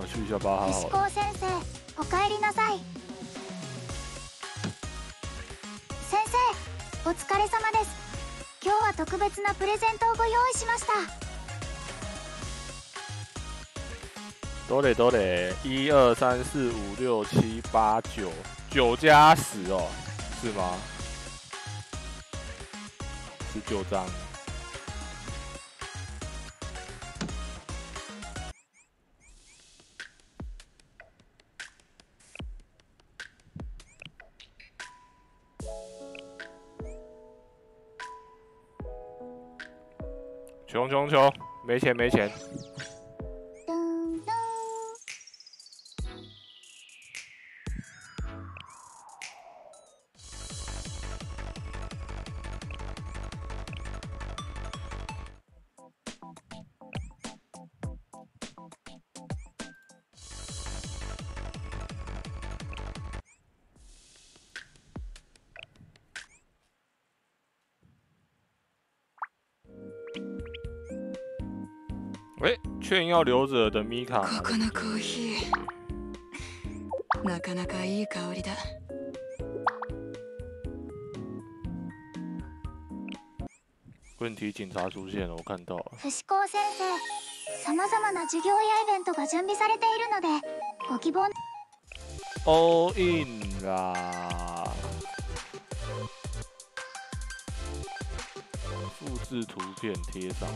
我去一下巴哈好石了。膏先生おかえりなさい先生お疲れ様です今日は特別なプレゼントをご用意しました都得都得，一二三四五六七八九，九加十哦，是吗？十九张。没钱没钱。要留着的米卡。ここのコーヒーなかなかいい香りだ问题警察出现了，我看到了。不死校先生さまざまな授業やイベントが準備されているのでご希望 all in 啦，复制图片贴上。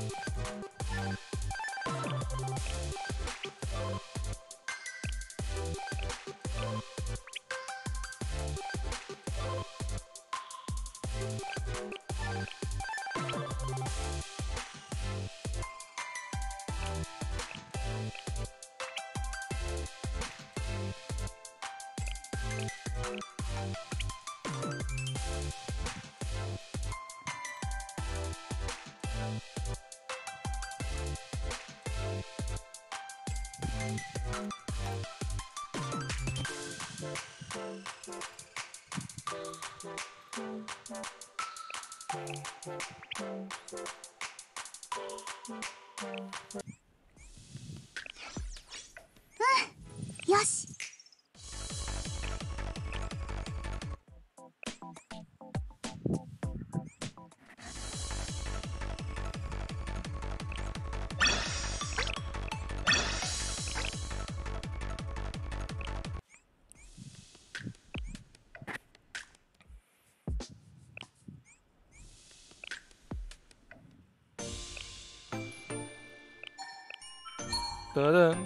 噔，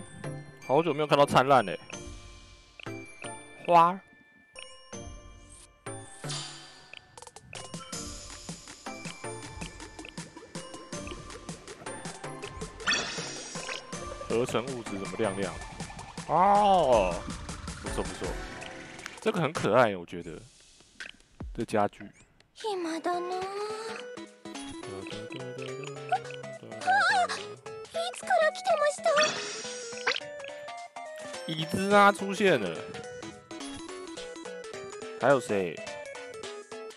好久没有看到灿烂嘞。花儿，合成物质怎么亮亮？哦，不错不错，这个很可爱，我觉得。这家具。椅子啊出现了，还有谁？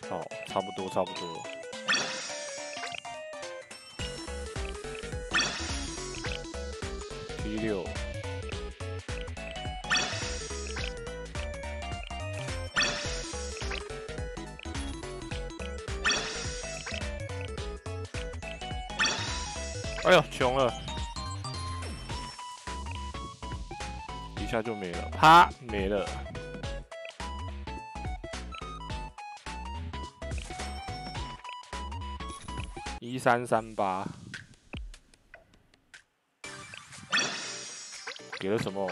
哦，差不多差不多。三三八，给了什么？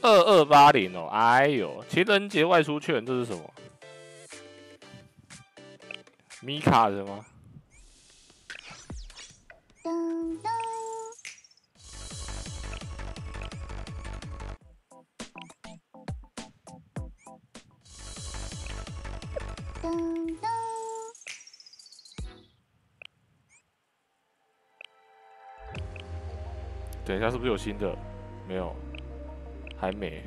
二二八零哦，哎呦，情人节外出券，这是什么？米卡的吗？ドンド 等一下是不是有新的？没有。还没。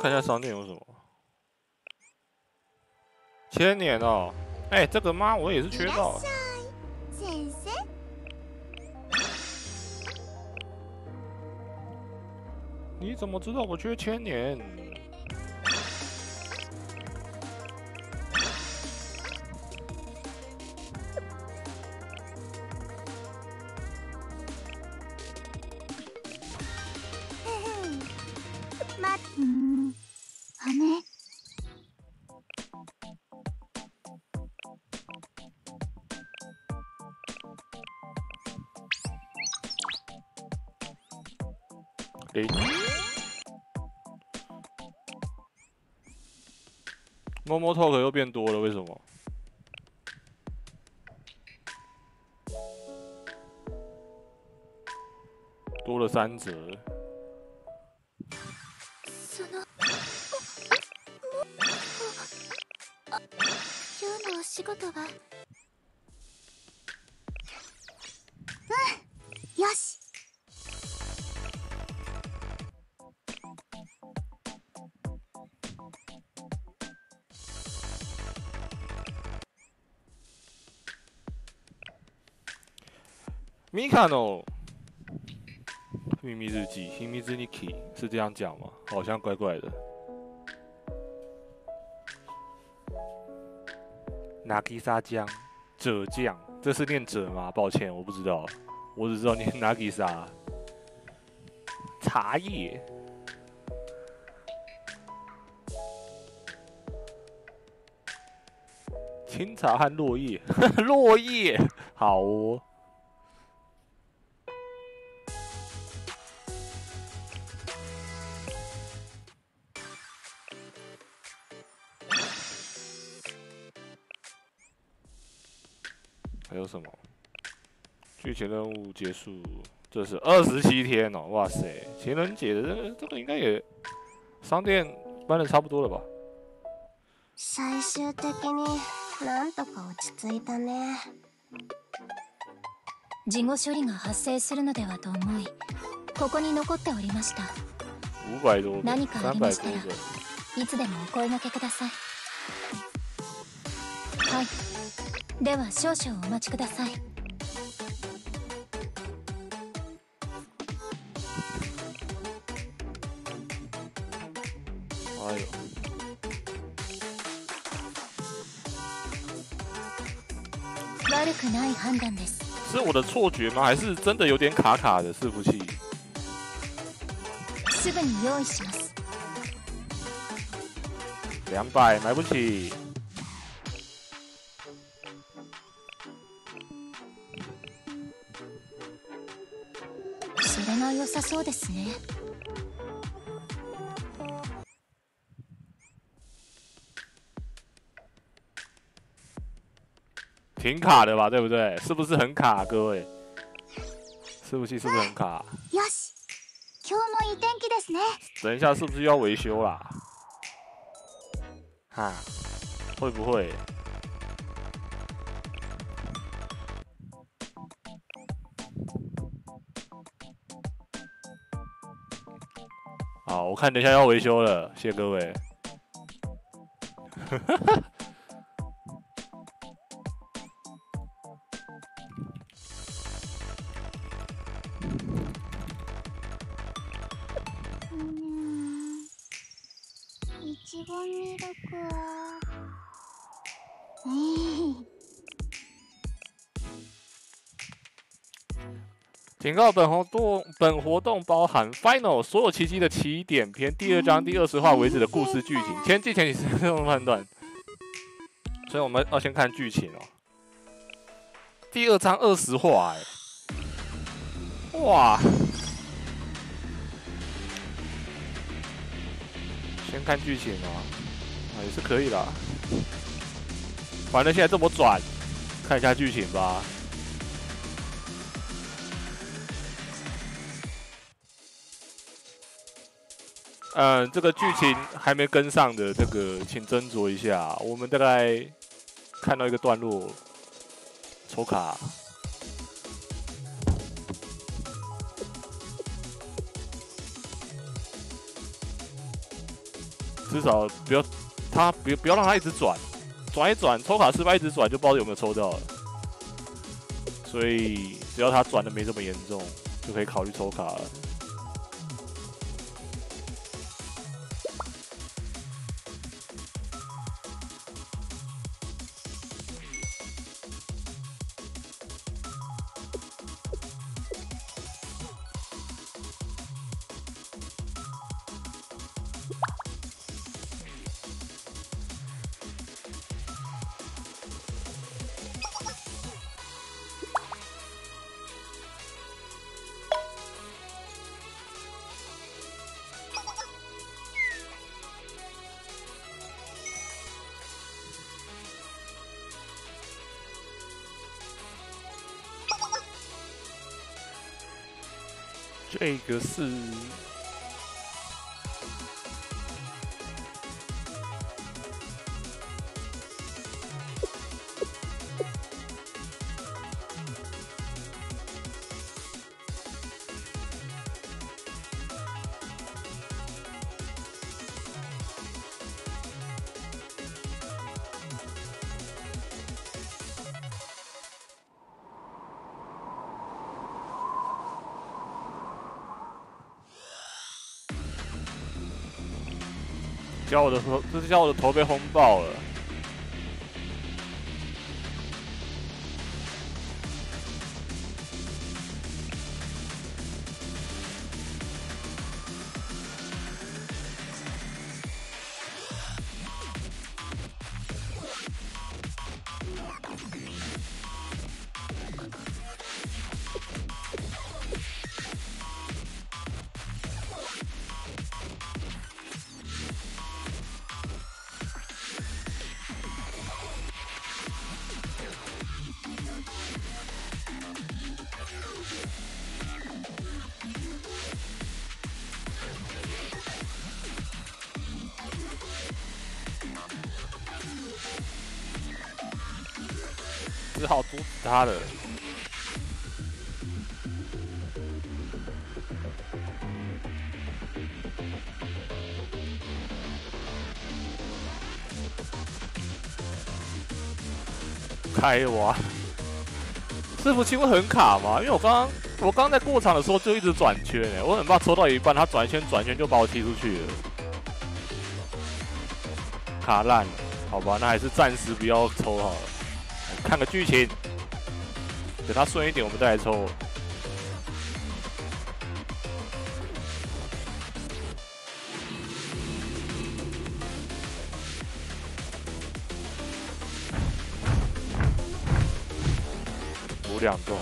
看一下商店有什么。千年哦，哎，这个妈？我也是缺到。你怎么知道我缺千年？摸摸 talk 又变多了，为什么？多了三折。米卡诺秘密日记，秘密日记是这样讲吗？好像怪怪的。拿吉沙酱，褶酱，这是念浙吗？抱歉，我不知道，我只知道念拿吉沙。茶叶，清茶和落叶，落叶，好哦。剧情任务结束，这是二十七天哦！哇塞，情人节的这个这个应该也商店搬的差不多了吧？最終的になんとか落ち着いたね事後処理が発生するのではと思いここに残っておりました五百多个，何かあ三りましたら百多个，いつでもお声掛けくださいはいでは少々お待ちください 是我的错觉吗？还是真的有点卡卡的伺服器？すぐに用意します两百买不起，それが良さそうですね 挺卡的吧？对不对？是不是很卡？各位，伺服器是不是很卡？よし今日もいい天気ですね等一下是不是又要维修啦？哈，会不会？好，我看等一下要维修了，谢谢各位。 警告：本活动本活动包含 Final 所有奇迹的起点篇第二章第二十话为止的故事剧情。前记前提是 这种判断，所以我们要先看剧情哦。第二章二十话，哎，哇！先看剧情哦，啊也是可以啦。反正现在这么转，看一下剧情吧。嗯，这个剧情还没跟上的，这个请斟酌一下。我们大概看到一个段落，抽卡。至少不要他不要不要让他一直转，转一转抽卡失败一直转就不知道有没有抽到了。所以只要他转的没这么严重，就可以考虑抽卡了。十四叫我的头，这是叫我的头被轰爆了。开挖，伺服器会很卡吗？因为我刚刚我刚刚在过场的时候就一直转圈哎，我很怕抽到一半，他转圈转圈就把我踢出去了，卡烂。好吧，那还是暂时不要抽好了。看个剧情，等他顺一点，我们再来抽。补两个。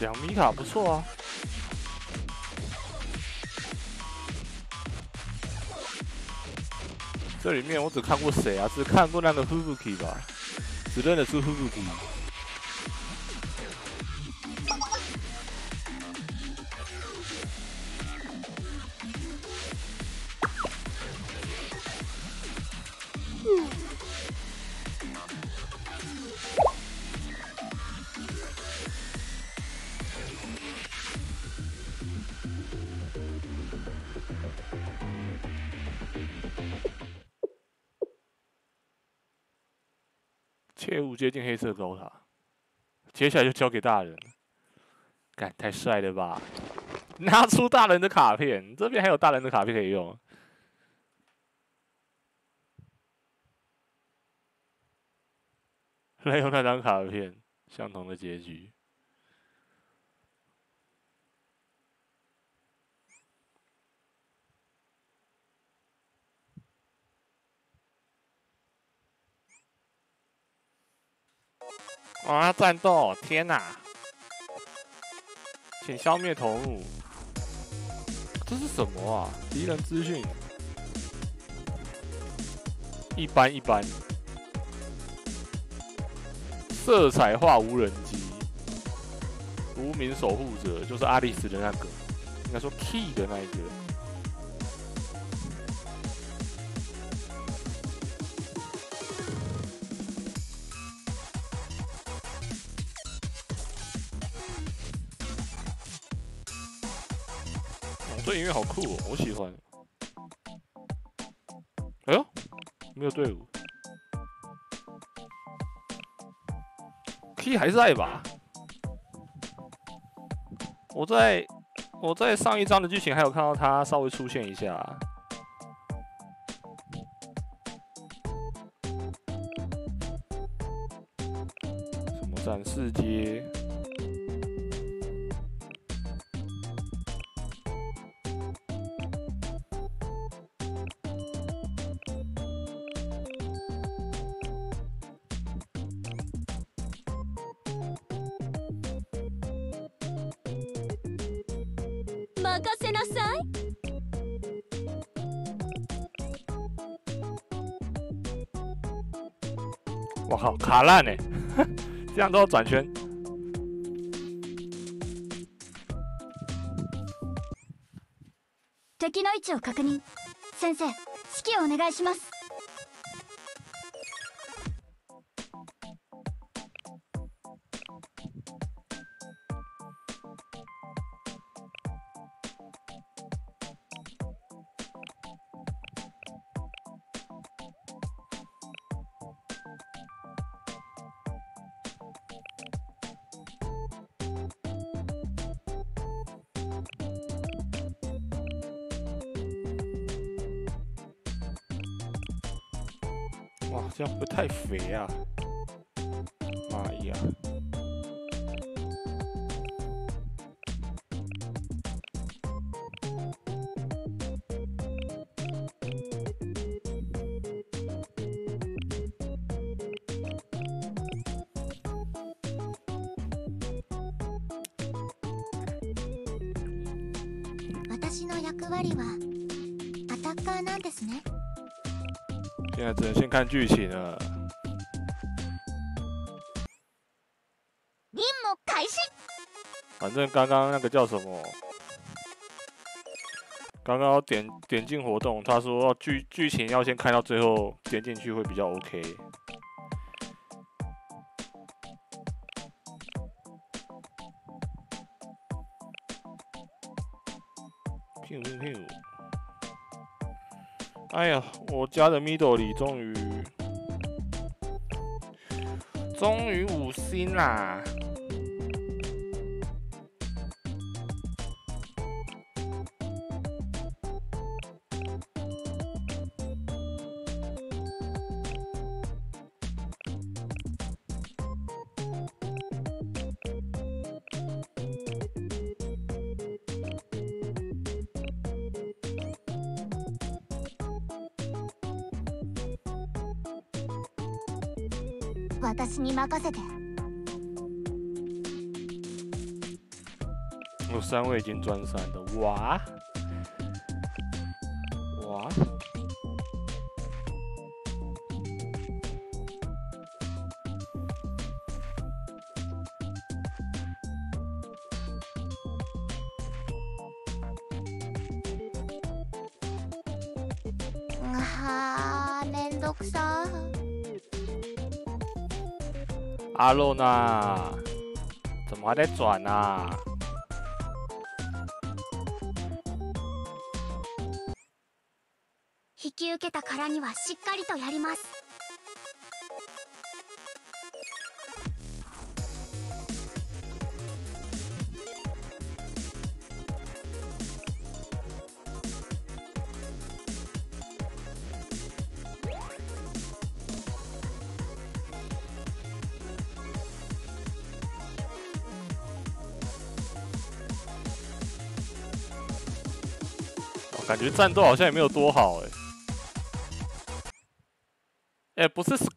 两米卡不错啊，这里面我只看过谁啊？只看过那个 Hubuki 吧，只认得出 Hubuki。切勿接近黑色高塔，接下来就交给大人。干，太帅了吧！拿出大人的卡片，这边还有大人的卡片可以用。来用那张卡片，相同的结局。啊！战斗！天哪！请消灭头目。这是什么啊？敌人资讯。一般一般。色彩化无人机，无名守护者就是阿丽丝的那个，应该说 Key 的那一个。哦，这音乐好酷哦，我喜欢。哎呦，没有队伍。，Key 还在吧？我在我在上一章的剧情还有看到他稍微出现一下。什么展示街？我靠，卡烂呢！这样都要转圈。敵の位置を確認先生指揮をお願いします 样会不会太肥啊？妈呀！私の役割はアタッカーなんですね现在只能先看剧情了。 反正刚刚那个叫什么？刚刚点点进活动，他说剧剧情要先看到最后，点进去会比较 OK。哎呀，我家的 middle 里终于终于五星啦！三位已经专三的，哇哇！あーめんどくさ阿洛娜，怎么还在转啊？ はしっかりとやります。我感觉战斗好像也没有多好哎、哎、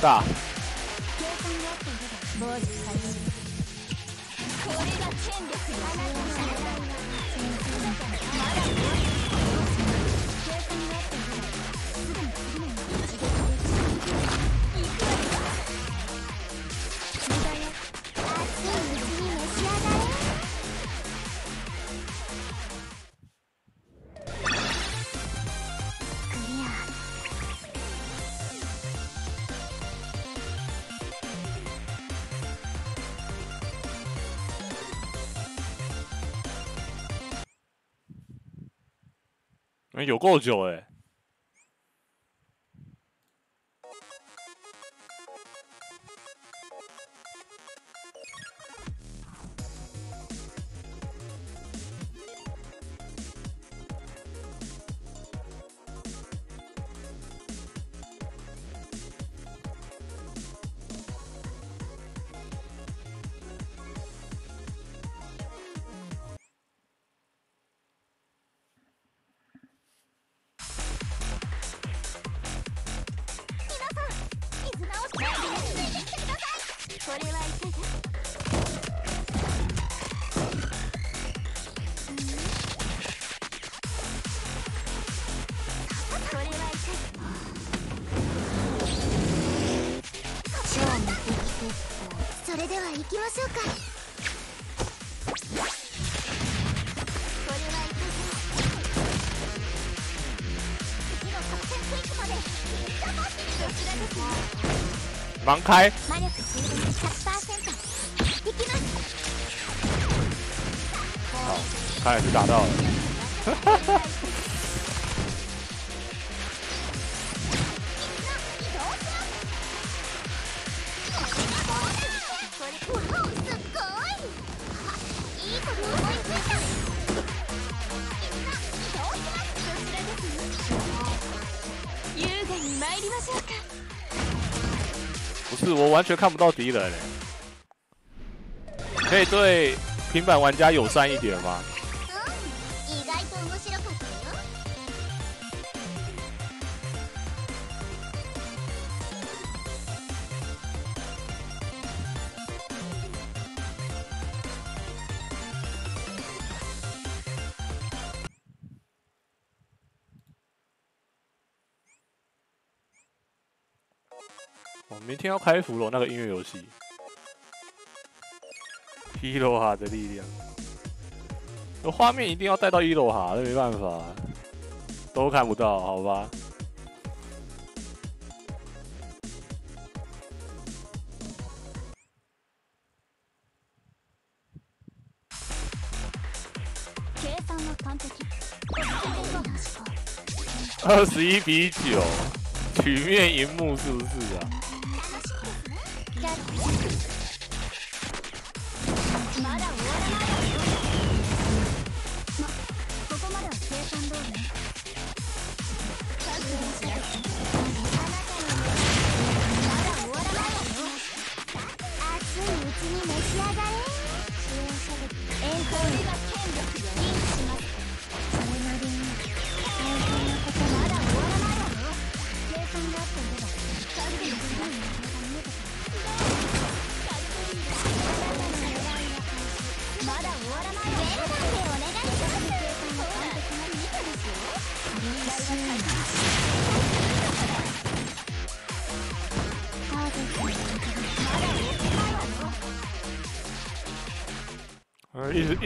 Tá. 好高级哦开。好他也是打到了。完全看不到敌人可以对平板玩家友善一点吗？开服了那个音乐游戏。伊罗哈的力量，有画面一定要带到伊罗哈，那没办法，都看不到，好吧。二十一比九，曲面荧幕是不是啊？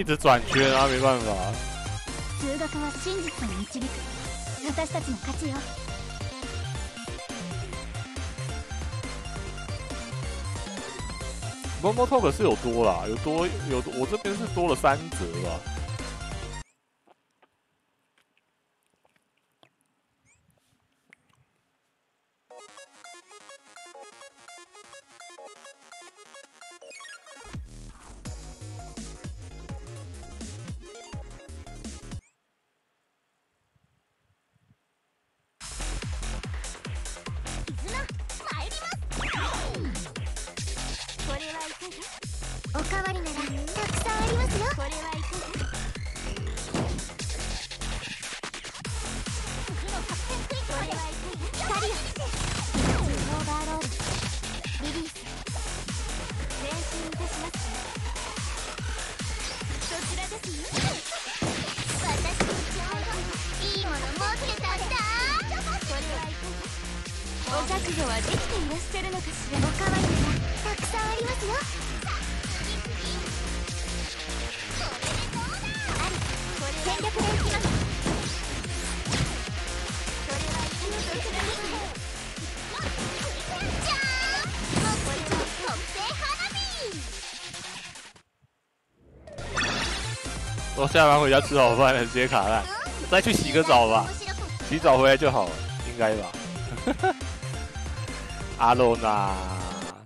一直转圈啊，没办法。数学は真実。Momo Talk 是有多啦，有多有我这边是多了三折了。下班回家吃早饭了，直接卡烂，再去洗个澡吧，洗澡回来就好了，应该吧？阿露娜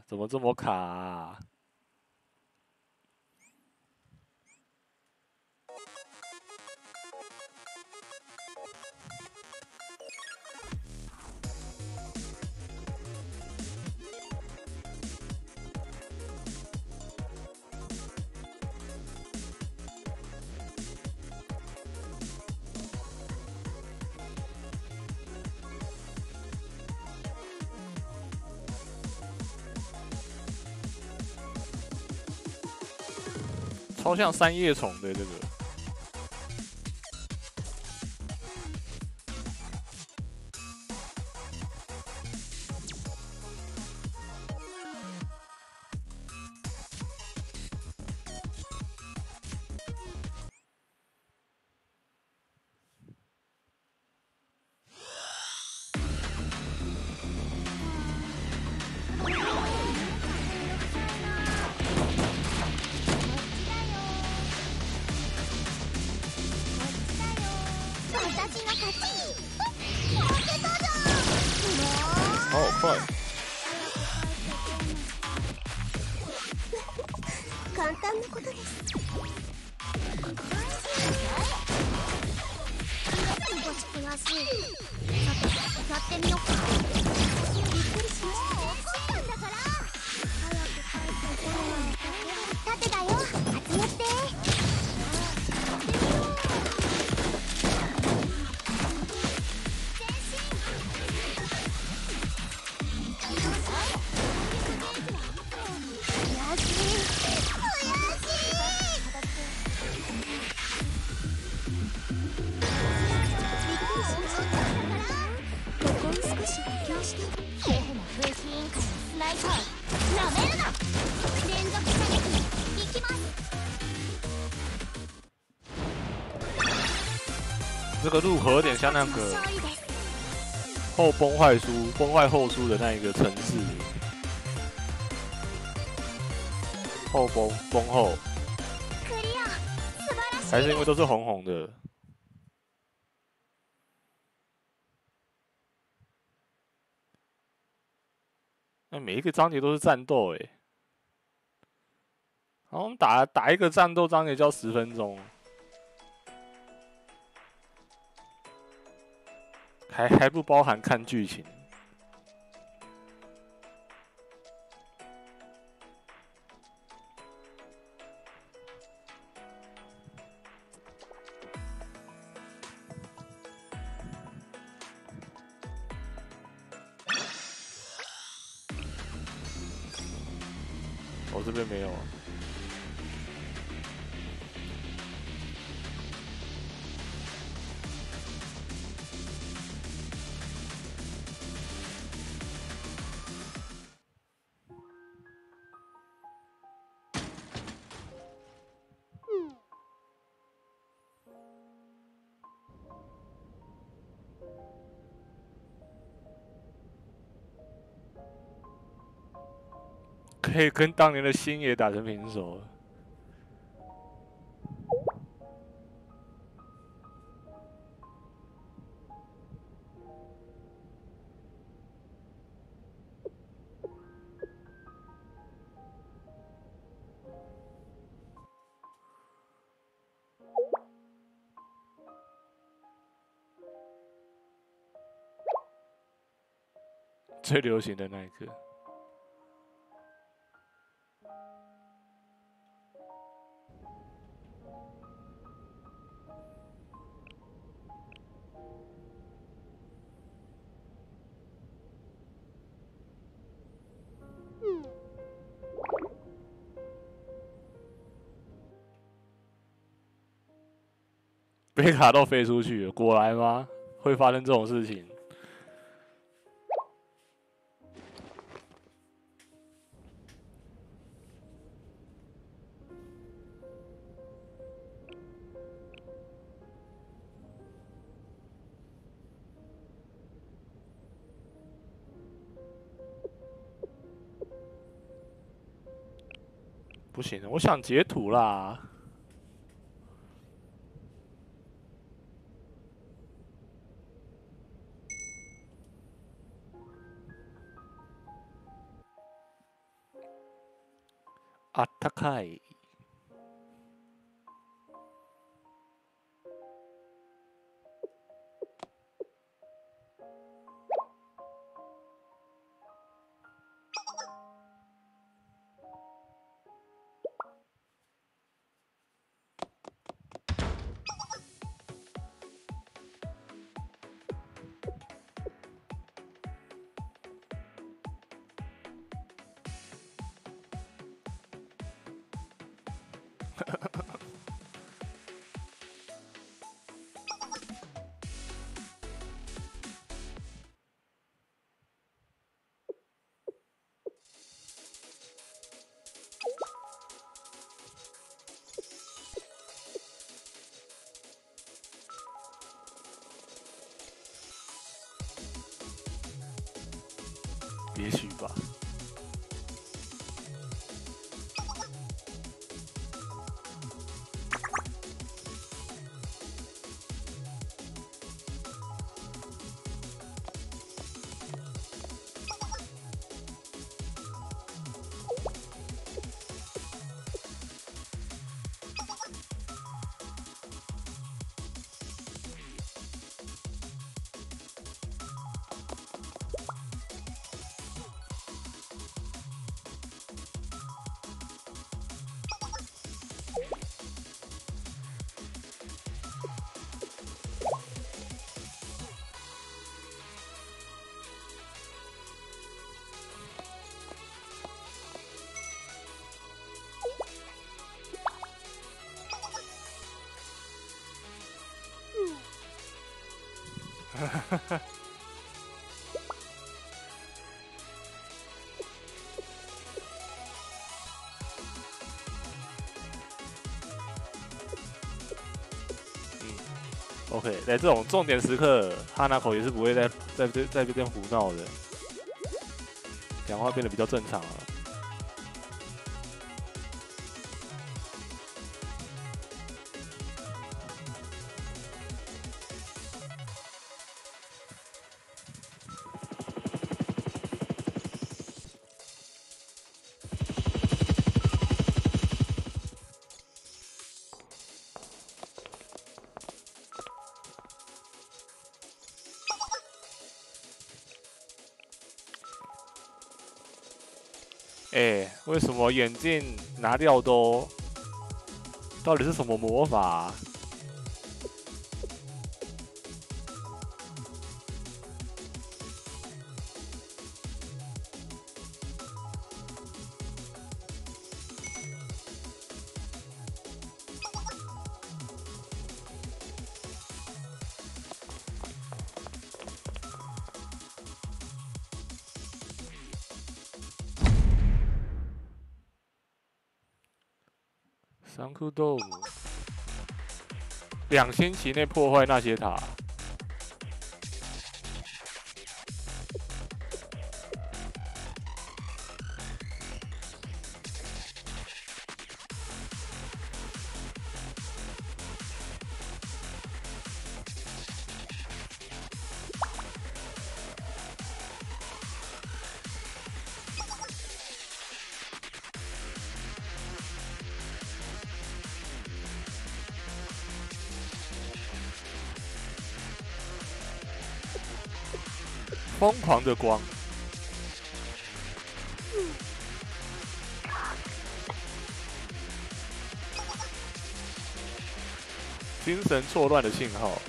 怎么这么卡啊、像三叶虫的这个。个入口有点像那个勝利です后崩坏书、崩坏后书的那一个城市，后崩崩后，クリア素晴らしい还是因为都是红红的。那每一个章节都是战斗哎，然后我们打打一个战斗章节就要十分钟， 还还不包含看剧情。可以跟当年的星野打成平手。最流行的那一个。黑卡都飞出去了果然吗？会发生这种事情。不行我想截图啦。あったかい。OK，在这种重点时刻，哈娜口也是不会在在这在这边胡闹的，讲话变得比较正常了。么眼镜拿掉都？到底是什么魔法？两星期内破坏那些塔。的光，精神错乱的信号。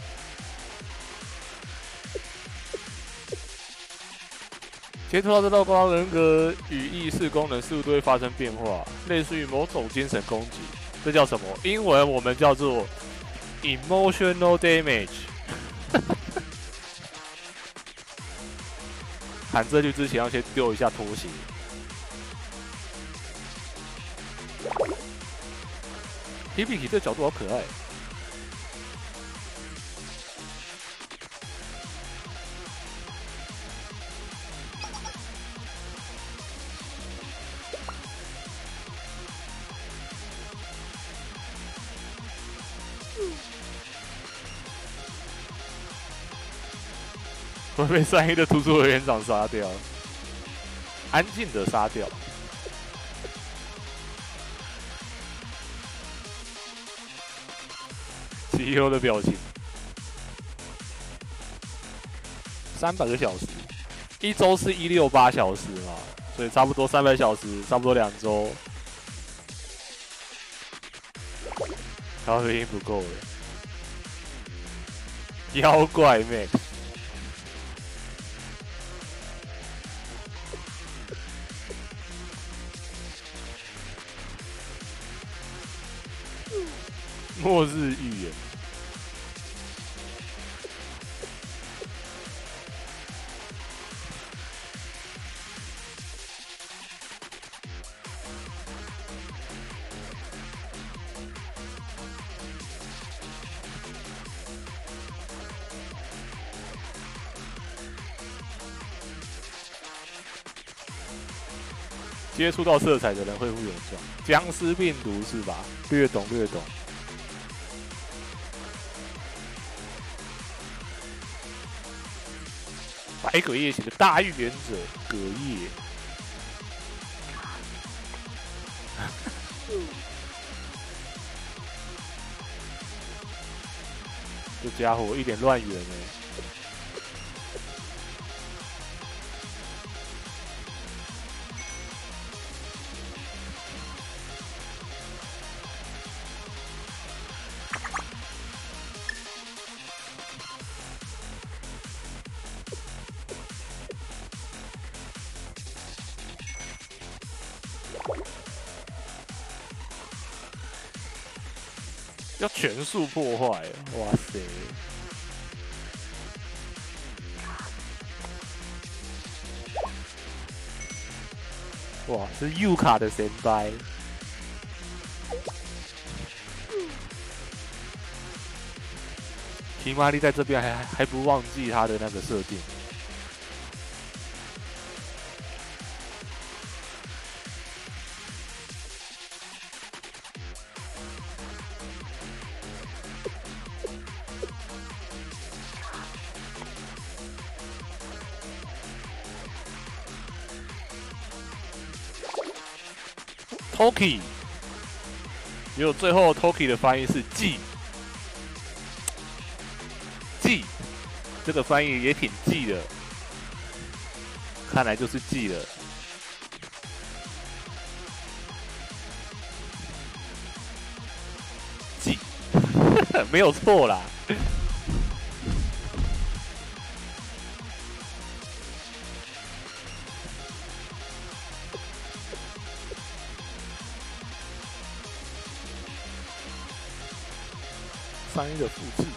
接触到这道光，人格与意识功能似乎都会发生变化，类似于某种精神攻击。这叫什么？英文我们叫做 emotional damage。弹这句之前要先丢一下拖鞋。皮皮皮这角度好可爱。被善意的图书委员长杀掉，安静的杀掉。CEO 的表情，三百个小时，一周是一六八小时嘛，所以差不多三百小时，差不多两周。咖啡因不够了，妖怪 Max，接触到色彩的人恢复原状，僵尸病毒是吧？略懂略懂。百鬼夜行的大预言者葛叶，这家伙一点乱源呢。速破坏，哇塞！哇，是 U 卡的神掰。提玛丽在这边还还不忘记他的那个设定。Toki，只有最后 Toki 的翻译是 G G，这个翻译也挺 G 的，看来就是 G 了。G，没有错啦。的复制。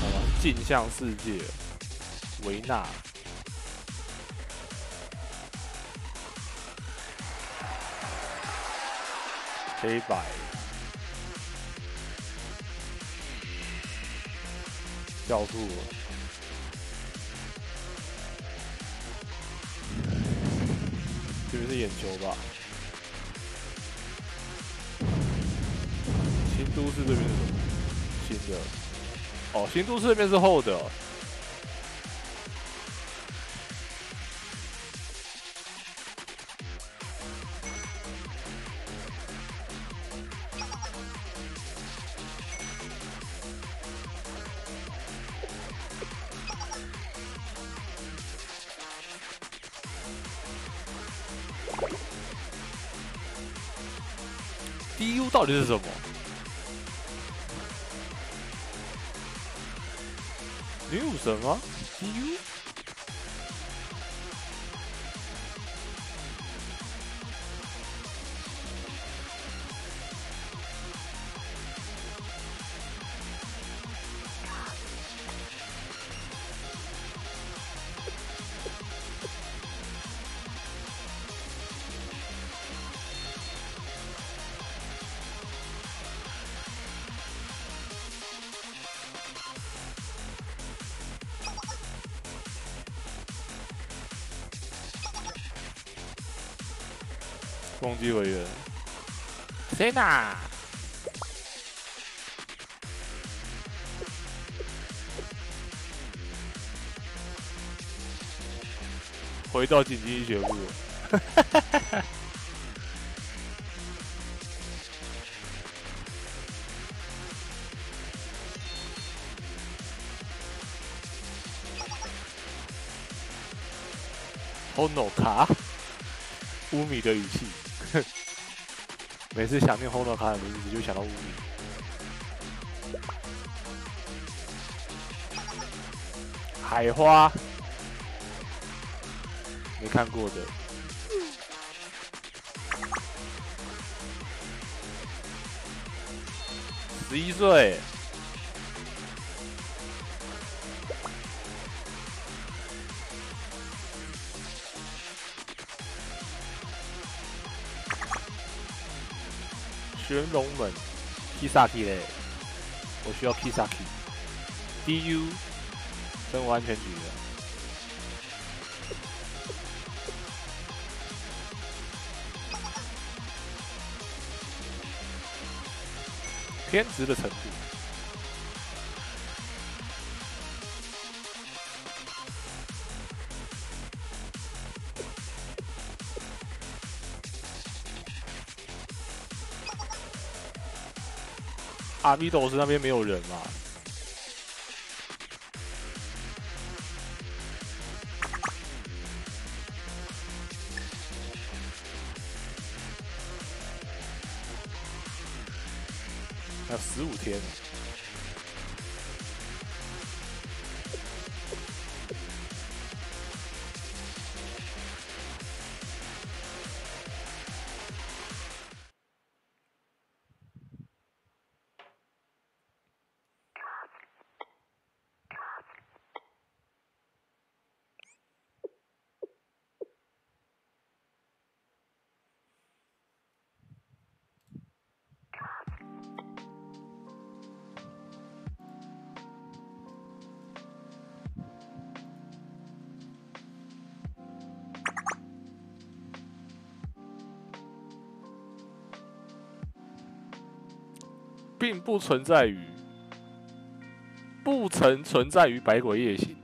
好吧，镜像世界，维纳，黑白，教父。眼球吧？新都市这边是？新的。哦，新都市这边是厚的。到底是什么？女武神吗？DU？对了，谁呢？回到紧急医学部，哈哈哈！Honoka，乌米的语气。每次想念 Hono 卡的名字就想到乌米。海花，没看过的。十一岁，玄龙门披萨皮嘞，我需要披萨皮。D.U. 生物安全局的。偏执的程度。阿米斗士那边没有人嘛？不存在于，不曾存在于《百鬼夜行》。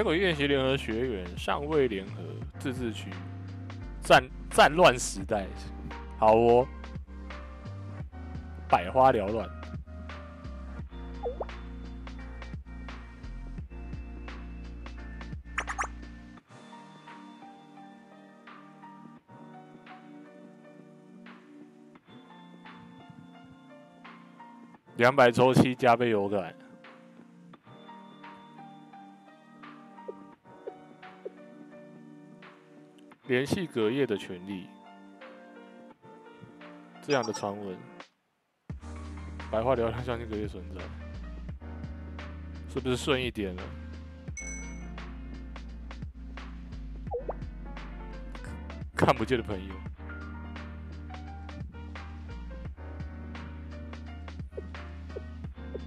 百鬼夜行联合学员尚未联合自治区战战乱时代，好哦，百花缭乱。两百周期加倍有感。联系隔夜的权利，这样的传闻，白话聊天相信隔夜存在，是不是顺一点了？看不见的朋友，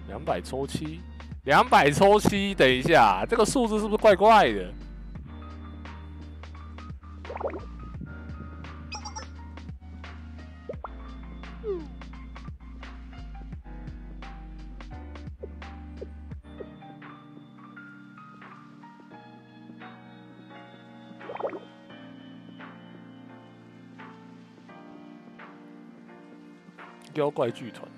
两百抽七，两百抽七，等一下，这个数字是不是怪怪的？怪剧团，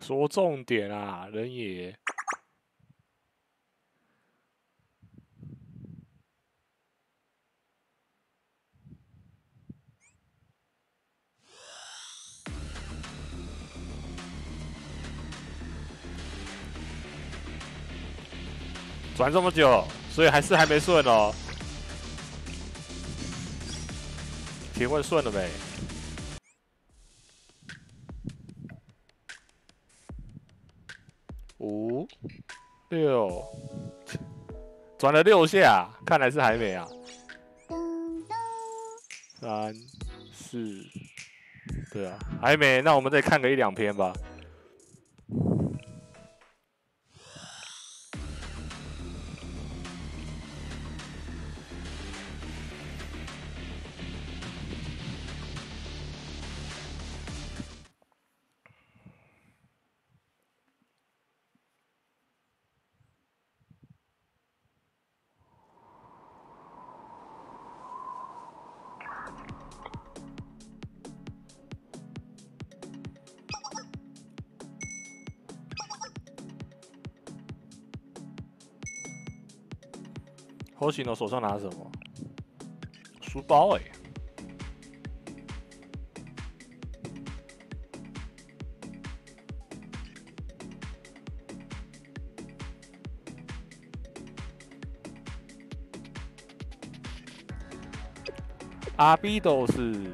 说重点啊，人也。玩这么久所以还是还没顺哦。请问顺了没？五六转了六下看来是还没啊。三四对啊还没那我们再看个一两篇吧。火喜诺手上拿什么？书包哎、阿比都是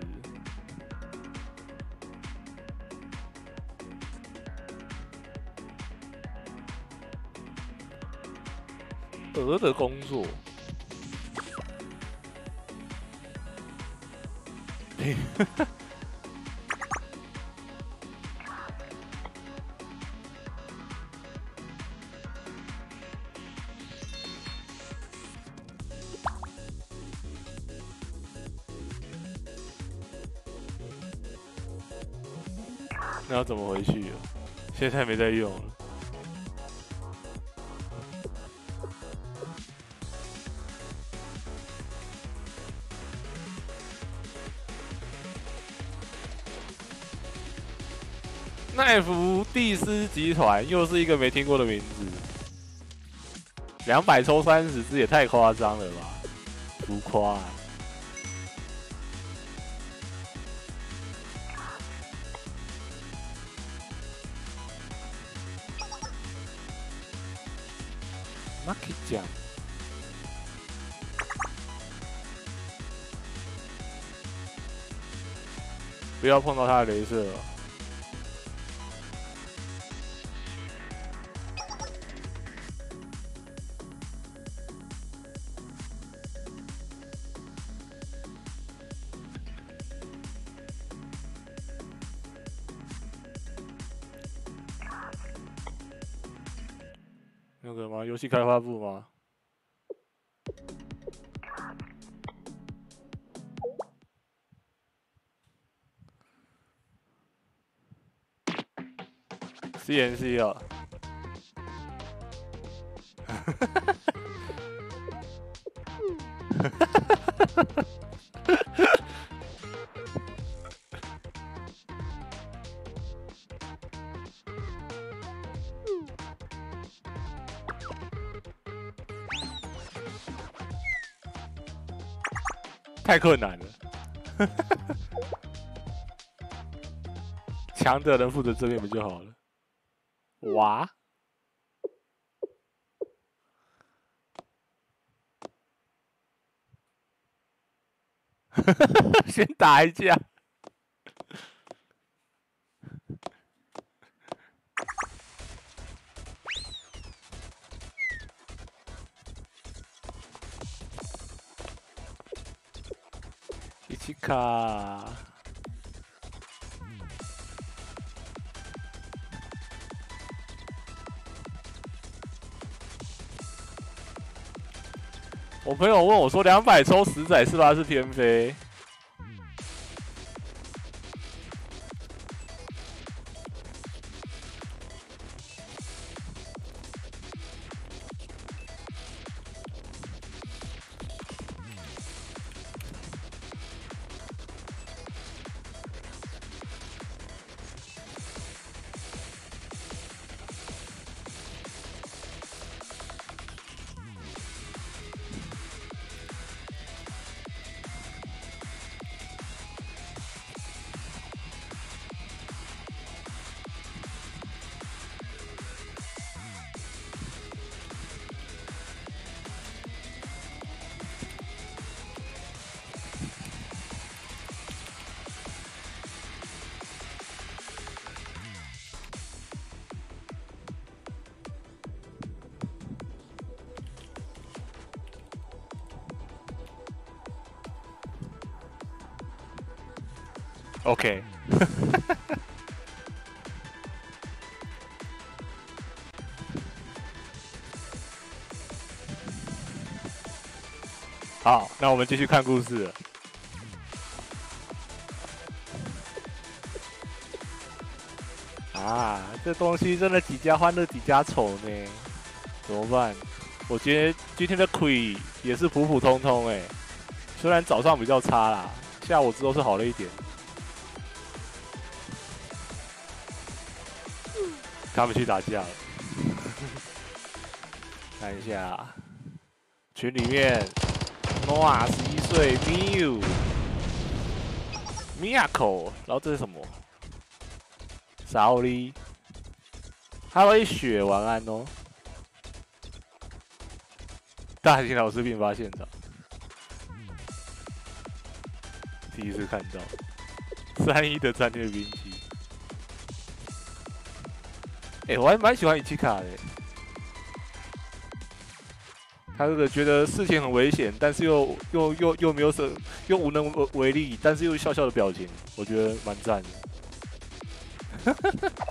鹅的工作。那要怎么回去？现在没在用了。斯集团又是一个没听过的名字，两百抽三十只也太夸张了吧，浮夸、啊。Lucky 奖，不要碰到他的镭射了戏开发部吗？CNC 啊，太困难了。强的人负责这边不就好了？哇！先打一架。朋友问我说：“两百抽十载是吧？是天飞？” OK，好，那我们继续看故事。啊，这东西真的几家欢乐几家愁呢，怎么办？我觉得今天的亏也是普普通通哎，虽然早上比较差啦，下午之后是好了一点。他们去打架了，看一下群里面，Noah 十一岁，Miu Miyako，然后这是什么？沙欧利，Hello 一雪，晚安哦。大型老师并发现场，第一次看到三一的战略兵器。哎，我还蛮喜欢伊奇卡的。他这个觉得事情很危险，但是又又又又没有什又无能为力，但是又笑笑的表情，我觉得蛮赞的。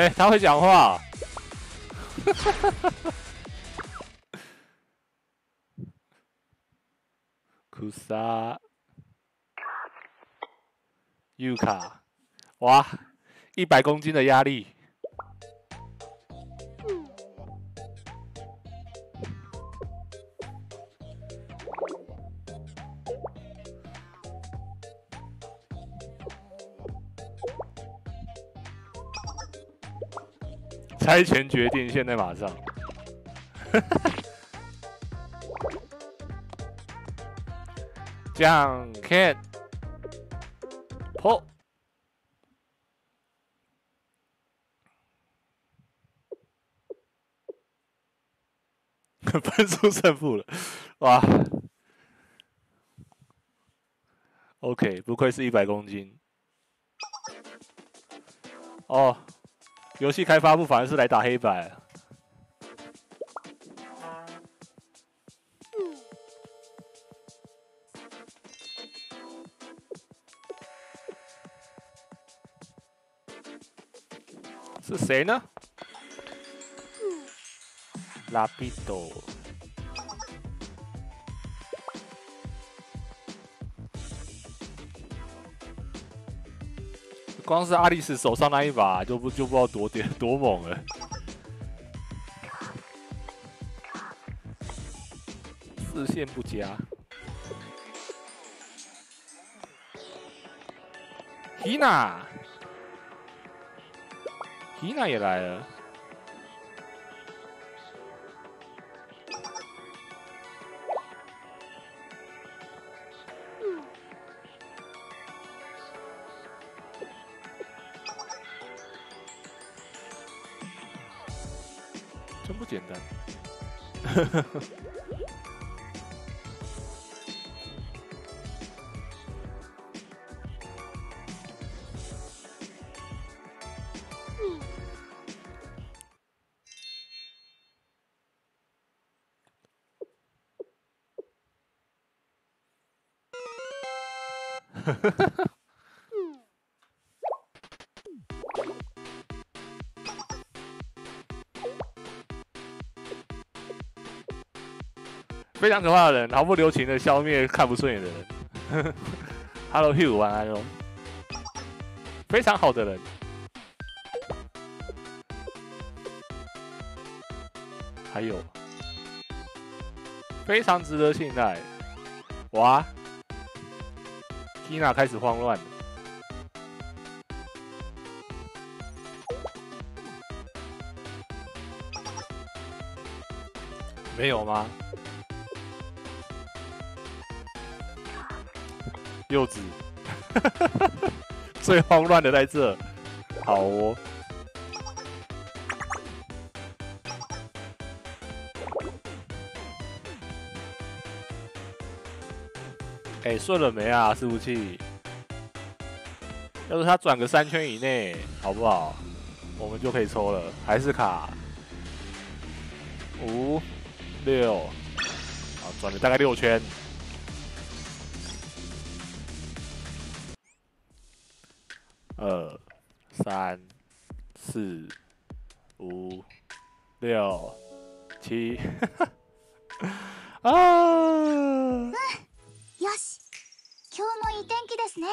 哎，他会讲话。库萨，尤卡，哇，一百公斤的压力。猜拳决定，现在马上。样 can 破，分出胜负了，哇！OK，不愧是一百公斤。哦。游戏开发部反而是来打黑白，是谁呢？拉比多。光是阿丽丝手上那一把就不就不知道多点多猛了，视线不佳。缇娜，缇娜也来了。简单。非常可怕的人，毫不留情的消灭看不顺眼的人。Hello Hugh，晚安哦。非常好的人。还有，非常值得信赖。哇，Tina 开始慌乱了。没有吗？柚子，哈哈哈哈哈！最慌乱的在这，好哦。哎，顺了没啊，伺服器？要是他转个三圈以内，好不好？我们就可以抽了，还是卡。五、六，啊，转了大概六圈。三四五六七，啊！よし今日もいい天気ですね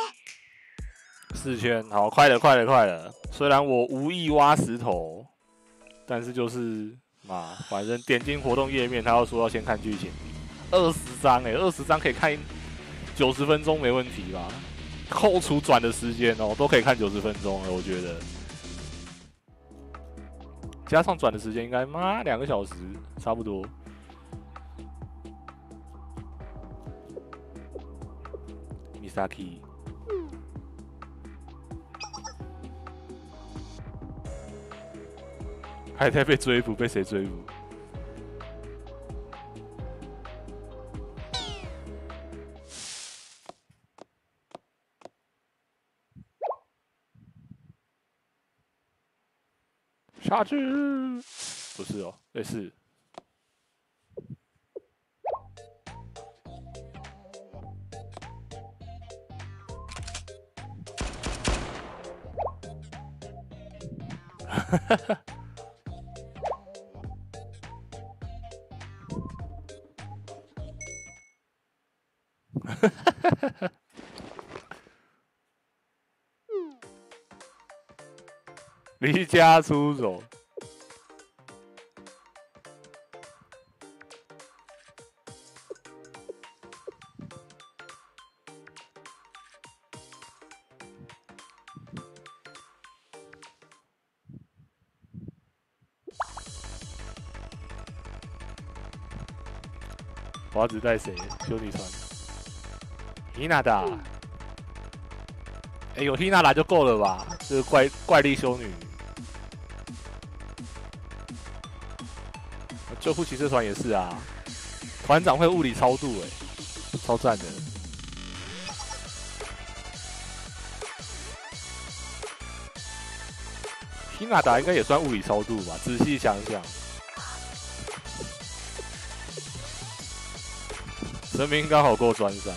四圈，好，快了，快了，快了。虽然我无意挖石头，但是就是嘛，反正点进活动页面，他要说要先看剧情。二十张哎，二十张可以看九十分钟没问题吧？ 扣除转的时间哦，都可以看九十分钟了，我觉得。加上转的时间，应该妈两个小时差不多。Misaki，还在被追捕，被谁追捕？下去，不是哦，类似。哈哈哈。哈哈哈。离家出走，华子带谁？修女团，伊娜达。哎，有伊娜达就够了吧？这个怪怪力修女。救护骑士团也是啊，团长会物理超度，哎，超赞的。皮纳达应该也算物理超度吧？仔细想想，神明刚好过专三。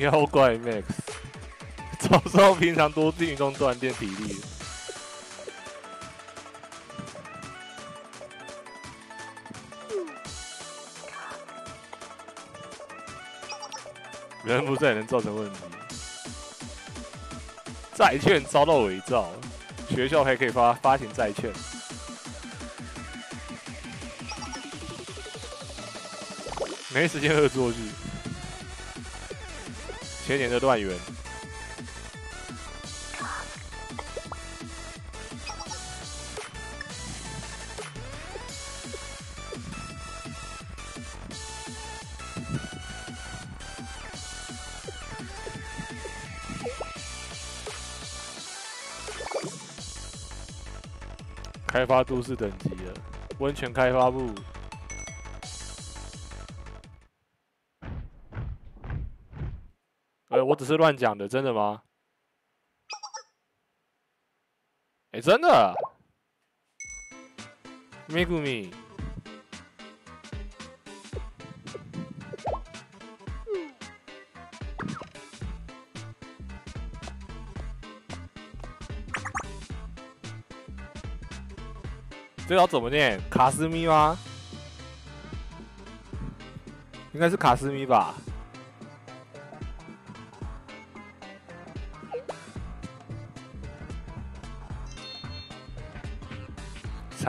妖怪 Max，早知道平常多运动锻炼体力。人不在能造成问题。债券遭到伪造，学校还可以发发行债券。没时间恶作剧，千年的乱源，开发都市等级了，温泉开发部。只是乱讲的，真的吗？哎，真的，Megumi，这要怎么念？卡斯咪吗？应该是卡斯咪吧。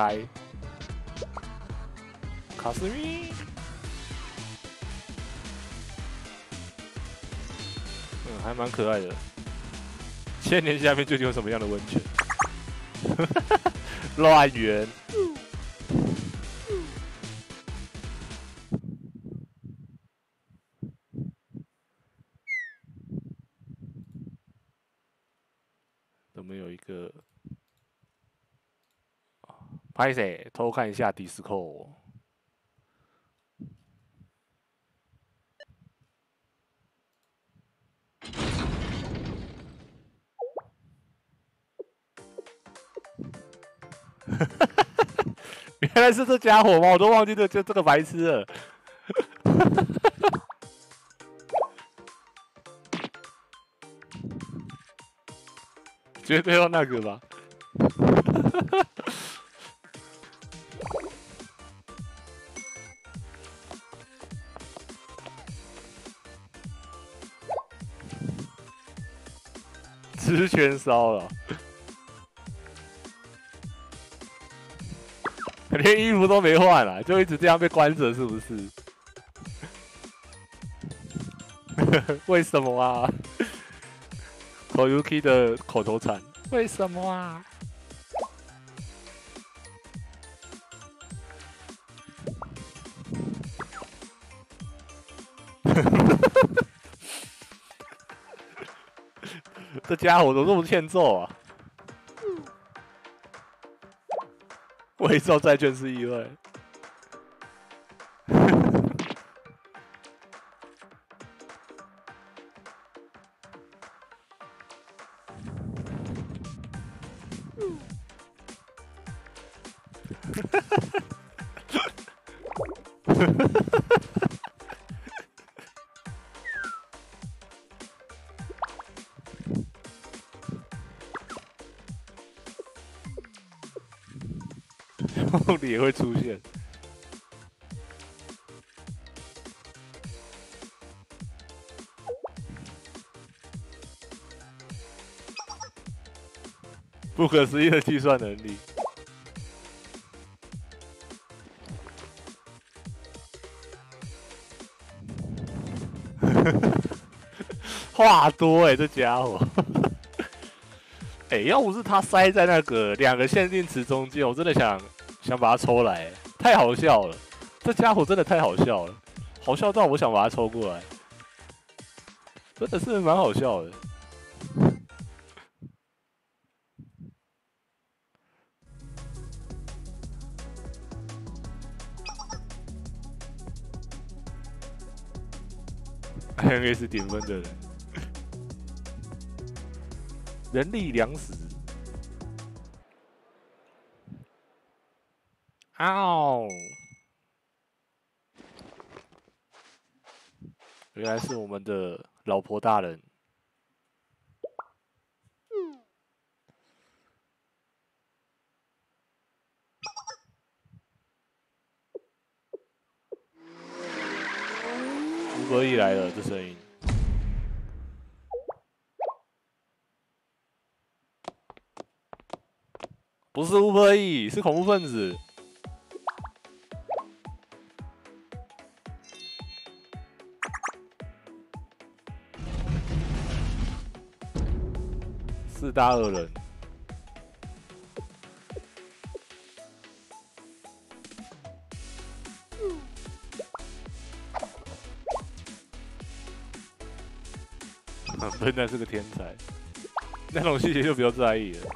猜，卡斯米，嗯，还蛮可爱的。千年下面究竟有什么样的温泉？乱源。拍谁？偷看一下迪斯科。原来是这家伙吗？我都忘记这就这个白痴了。绝对要那个吧。是圈烧了，连衣服都没换了，就一直这样被关着，是不是？为什么啊 kouki 的口头禅，为什么啊？这家伙怎么这么欠揍啊？伪造债券是意外。也会出现。不可思议的计算能力，话多哎，这家伙。哎，要不是他塞在那个两个限定词中间，我真的想想把它抽来，太好笑了。这家伙真的太好笑了，好笑到我想把它抽过来，真的是蛮好笑的。N S 顶分的人，人力粮食。嗷！原来是我们的老婆大人。吴伯义来了，这声音。不是乌伯义，是恐怖分子。四大恶人。笨蛋是个天才，那种细节就比较在意了。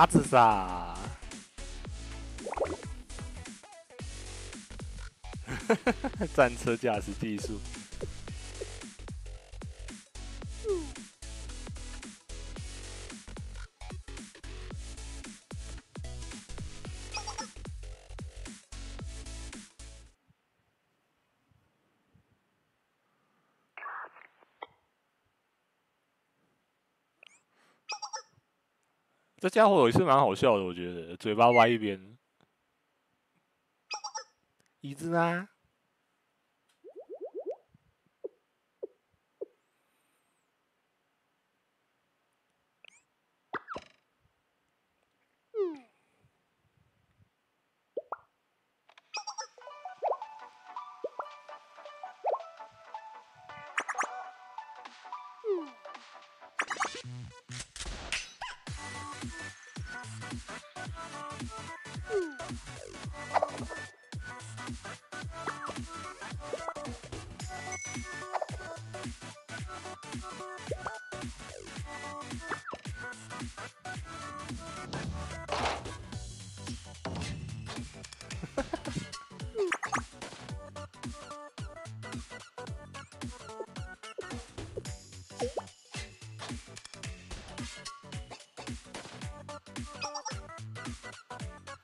阿兹萨，战车驾驶技术。家伙也是蛮好笑的，我觉得，嘴巴歪一边。椅子呢？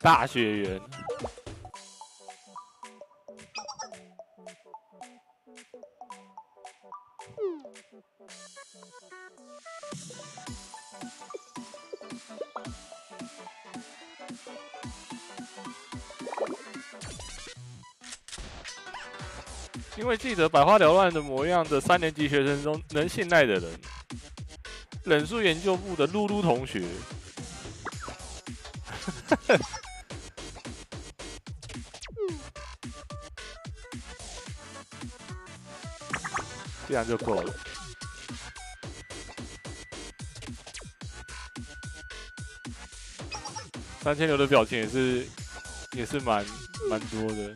大学园。因为记得百花缭乱的模样的三年级学生中，能信赖的人，忍术研究部的露露同学。这样就够了。三千流的表情也是，也是蛮蛮多的。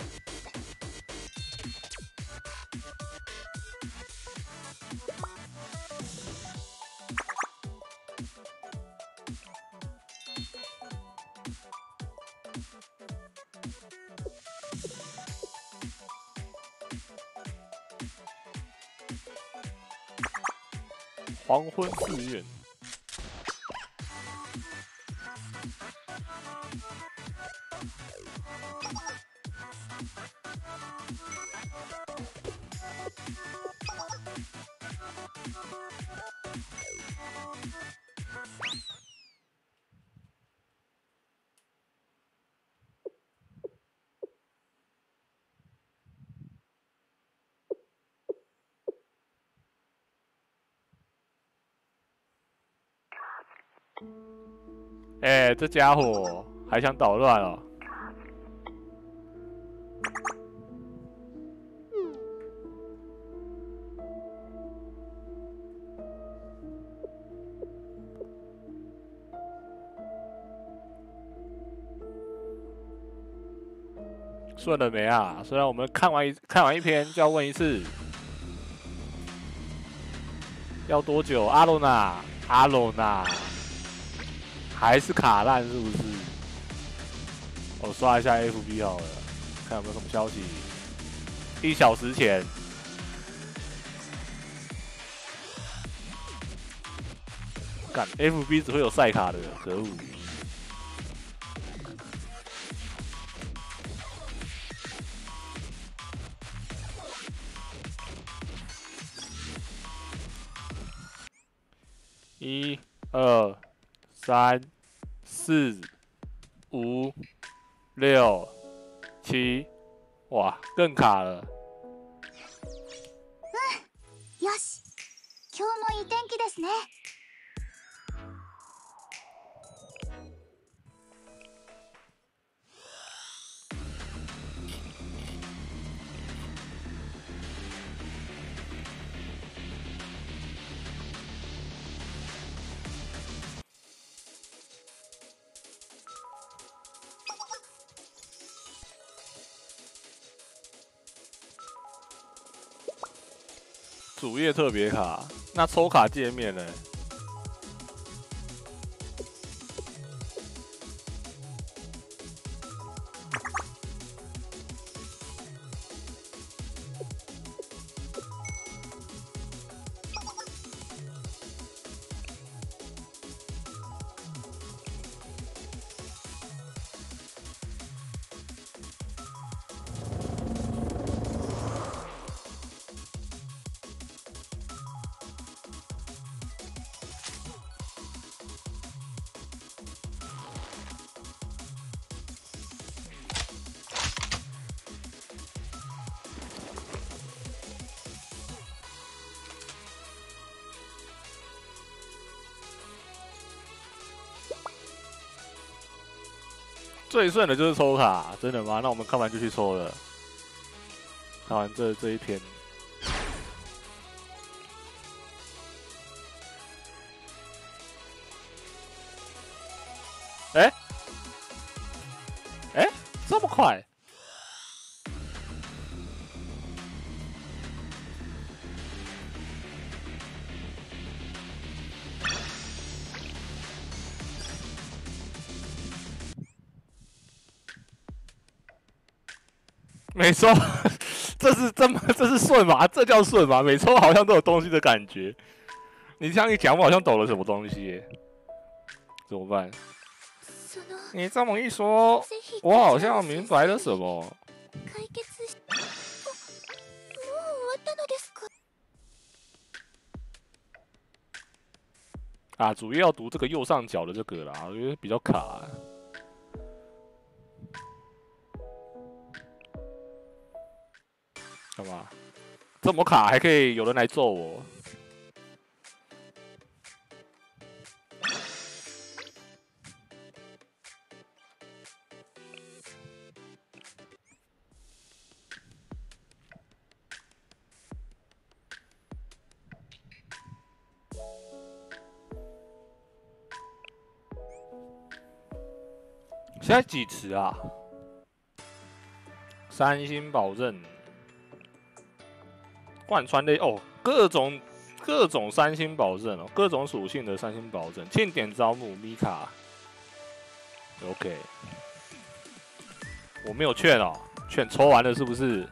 这家伙还想捣乱哦！顺了没啊？虽然我们看完一看完一篇就要问一次，要多久？阿罗娜，阿罗娜。还是卡烂是不是？我刷一下 FB 好了，看有没有什么消息。一小时前，干 FB 只会有赛卡的，可恶！一、二。三、四、五、六、七，哇，更卡了！よし今日もいい天気ですね 主页特别卡，那抽卡界面呢？最顺的就是抽卡，真的吗？那我们看完就去抽了。看完这这一篇，哎、哎、这么快？没抽，这是这么这是顺吗？这叫顺吗？每抽好像都有东西的感觉。你这样一讲，我好像懂了什么东西耶。怎么办？ その你这么一说，ぜひ我好像明白了什么。解決しあもう終わったのですか啊，主要要读这个右上角的这个啦，我觉得比较卡。 干嘛？这么卡还可以有人来揍我？现在几池啊？三星保证，贯穿的哦，各种各种三星保证哦，各种属性的三星保证，庆典招募米卡，OK，我没有券哦，券抽完了是不是？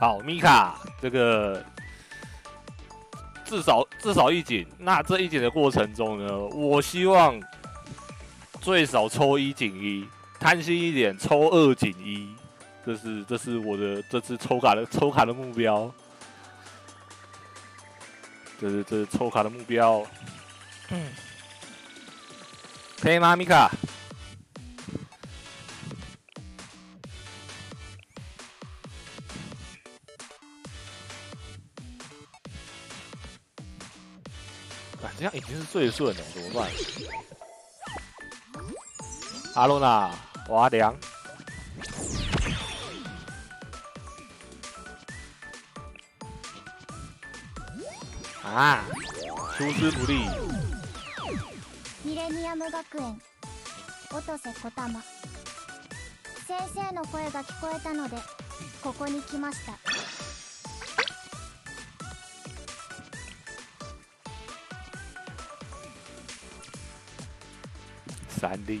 好，米卡这个至少至少一锦，那这一锦的过程中呢，我希望最少抽一锦一，贪心一点抽二锦一，这是这是我的这次抽卡的抽卡的目标，这是这是抽卡的目标，嗯可以吗，米卡？啊，这样已经是最顺了，怎么办？阿露娜，瓦良，不利，ミレニアム学園。音瀬小玉。先生の声が聞こえたのでここに来ました。三力。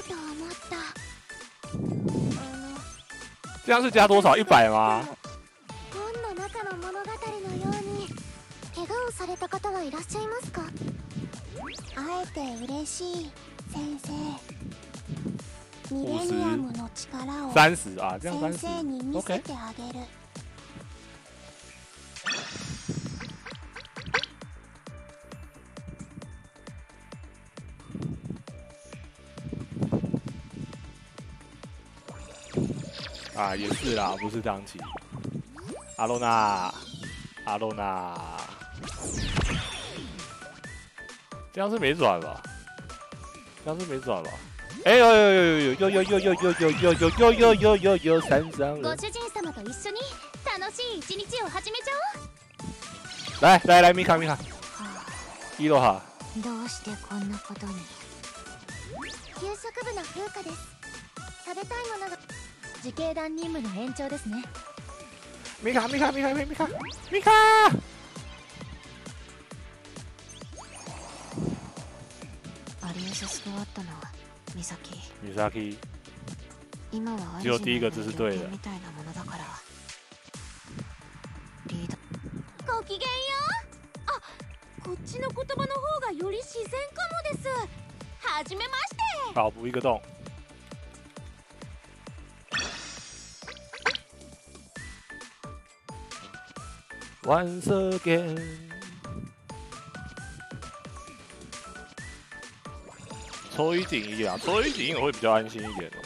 と思ったあの这样是加多少？一百吗？本の中の物語のように怪我をされた方はいらっしゃいますか会えて嬉しい先生ミレニアムの力を三十啊，这样三先十生に見せ OK。てあげる 啊，也是啦，不是当机。阿露娜，阿露娜，这样是没转吧？这样是没转吧？哎呦呦呦呦呦呦呦呦呦呦呦呦呦呦呦呦呦三张了！ご主人様と一緒に楽しい一日を始めちゃ来来来，米卡米卡，伊洛哈，おうどうしてこんなことに 警団任務の延長ですね。米卡米卡米卡米卡米卡，アリウススクワットのミサキ米萨基，今はア只有第一个字是对的みたいなものだから。リーダごきげんよう。あこっちの言葉の方がより自然かもです。はじめまして。好补一个洞。once again 搓衣锦一点啊搓衣锦我会比较安心一点的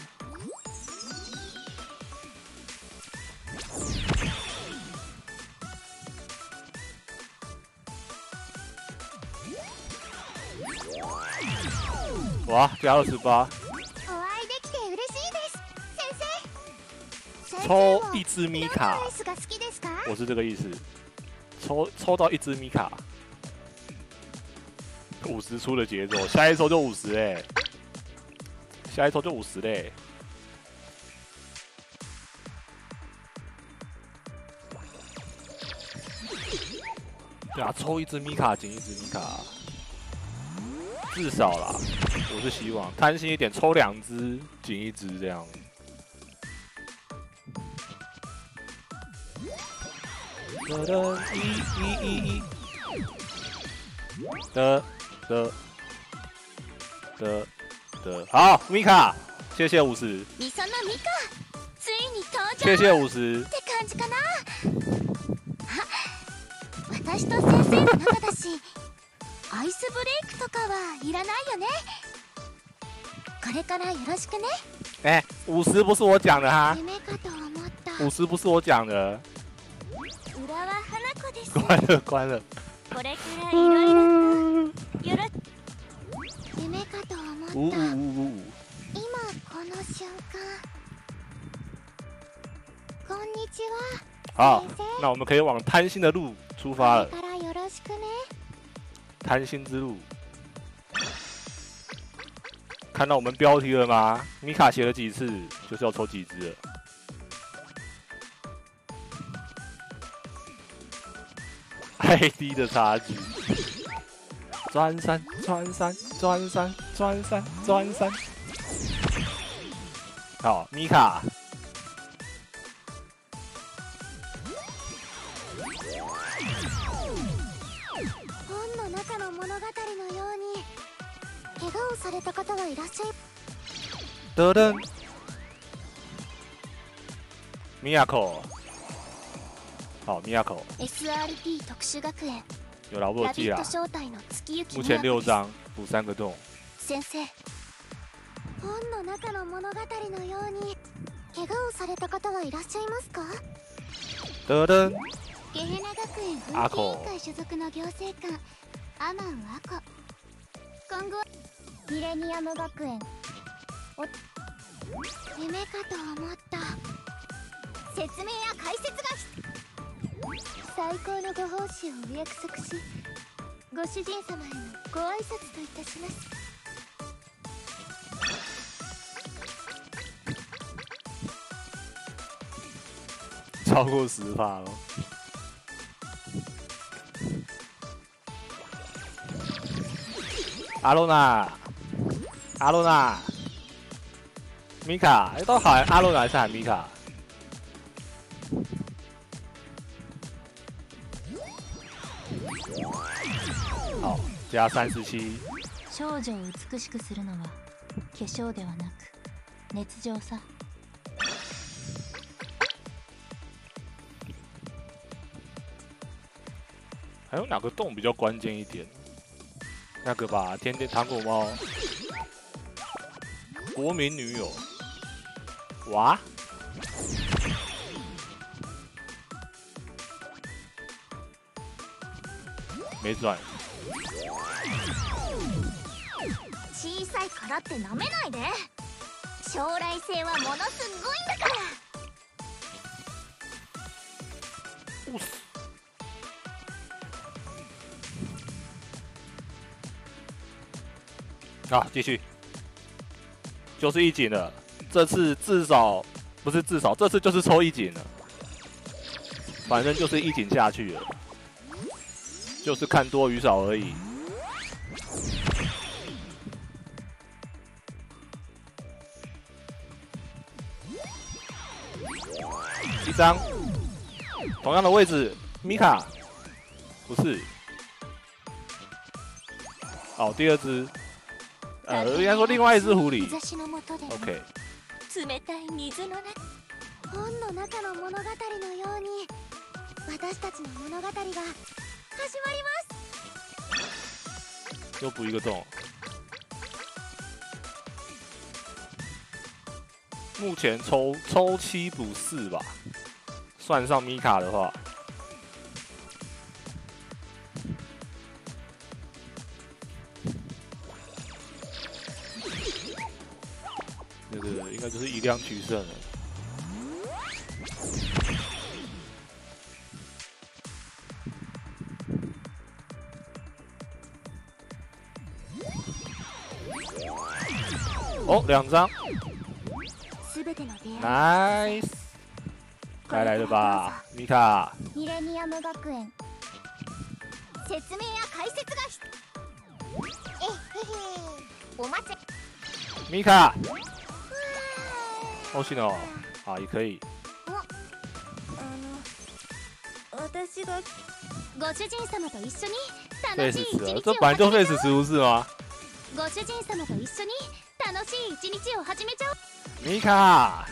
我加二十八。抽一只米卡。我是这个意思。抽抽到一只米卡，五十出的节奏，下一抽就五十哎，下一抽就五十嘞。对啊，抽一只米卡减一只米卡，至少啦，我是希望贪心一点，抽两只减一只这样。的的一一一一的的的的，好，米卡，谢谢五十，みそのみかついに登場谢谢五十っ。て感じかなあ私と先生の仲だしアイスブレイクとかはいらないよねこれからよろしくね哎，五十不是我讲的哈，夢かと思った五十不是我讲的，浦和花子です 关了关了。これからいろいろとよろ夢かと思五五った五五五，今この瞬間こんにちは好先，生那我们可以往贪心的路出发了これ，からよろしくね贪心之路。看到我们标题了吗？米卡写了几次，就是要抽几只了。 ID 的差距，转山转山转山转山转山。好，米卡，本の中の物語のように怪我をされた方はいらっしゃい。噔噔，米亚口，好，米亚口 SRT 特殊学園有了，我有ラビット记啦。正体の月行目前六张，补三个洞。先生本の中の物語のように怪我をされた方はいらっしゃいますか噔噔，ゲヘナ学園アコ風紀委員会所属の行政官アマンアコ今後ミレニアム学園お夢かと思った説明や解説が 最高のご奉仕をお約束しご主人様へのご挨拶といたします超过十帕了。阿露娜，阿露娜，米卡，哎，都喊阿露娜还是喊米卡？加三十七。少女を美しくするのは化粧ではなく熱情さ还有哪个洞比较关键一点？那个吧，天天糖果猫，国民女友，哇，没转， 小さいからってなめないで将来性はものすごいんだから不死。啊，继续，就是一锦了。这次至少不是至少，这次就是抽一锦了。反正就是一锦下去了，就是看多与少而已。张，同样的位置，米卡，不是。哦，第二只，呃，应该说另外一只狐狸日。差しの下で OK，冷たい水の中本の中の物語のように私たちの物語が始まります又补一个洞。目前抽抽七补四吧， 算上米卡的话，那个应该就是一辆取胜了。哦，两张，nice。ての出会い，nice，该来了吧，米卡，ミレニアム学園。説明や解説がひえへへ。お待ち。米卡，欧西诺，好，也可以。あの私が。ご主人様と一緒に楽しい一日を。ご主人様と一緒に楽しい一日を始めちゃおう。米卡，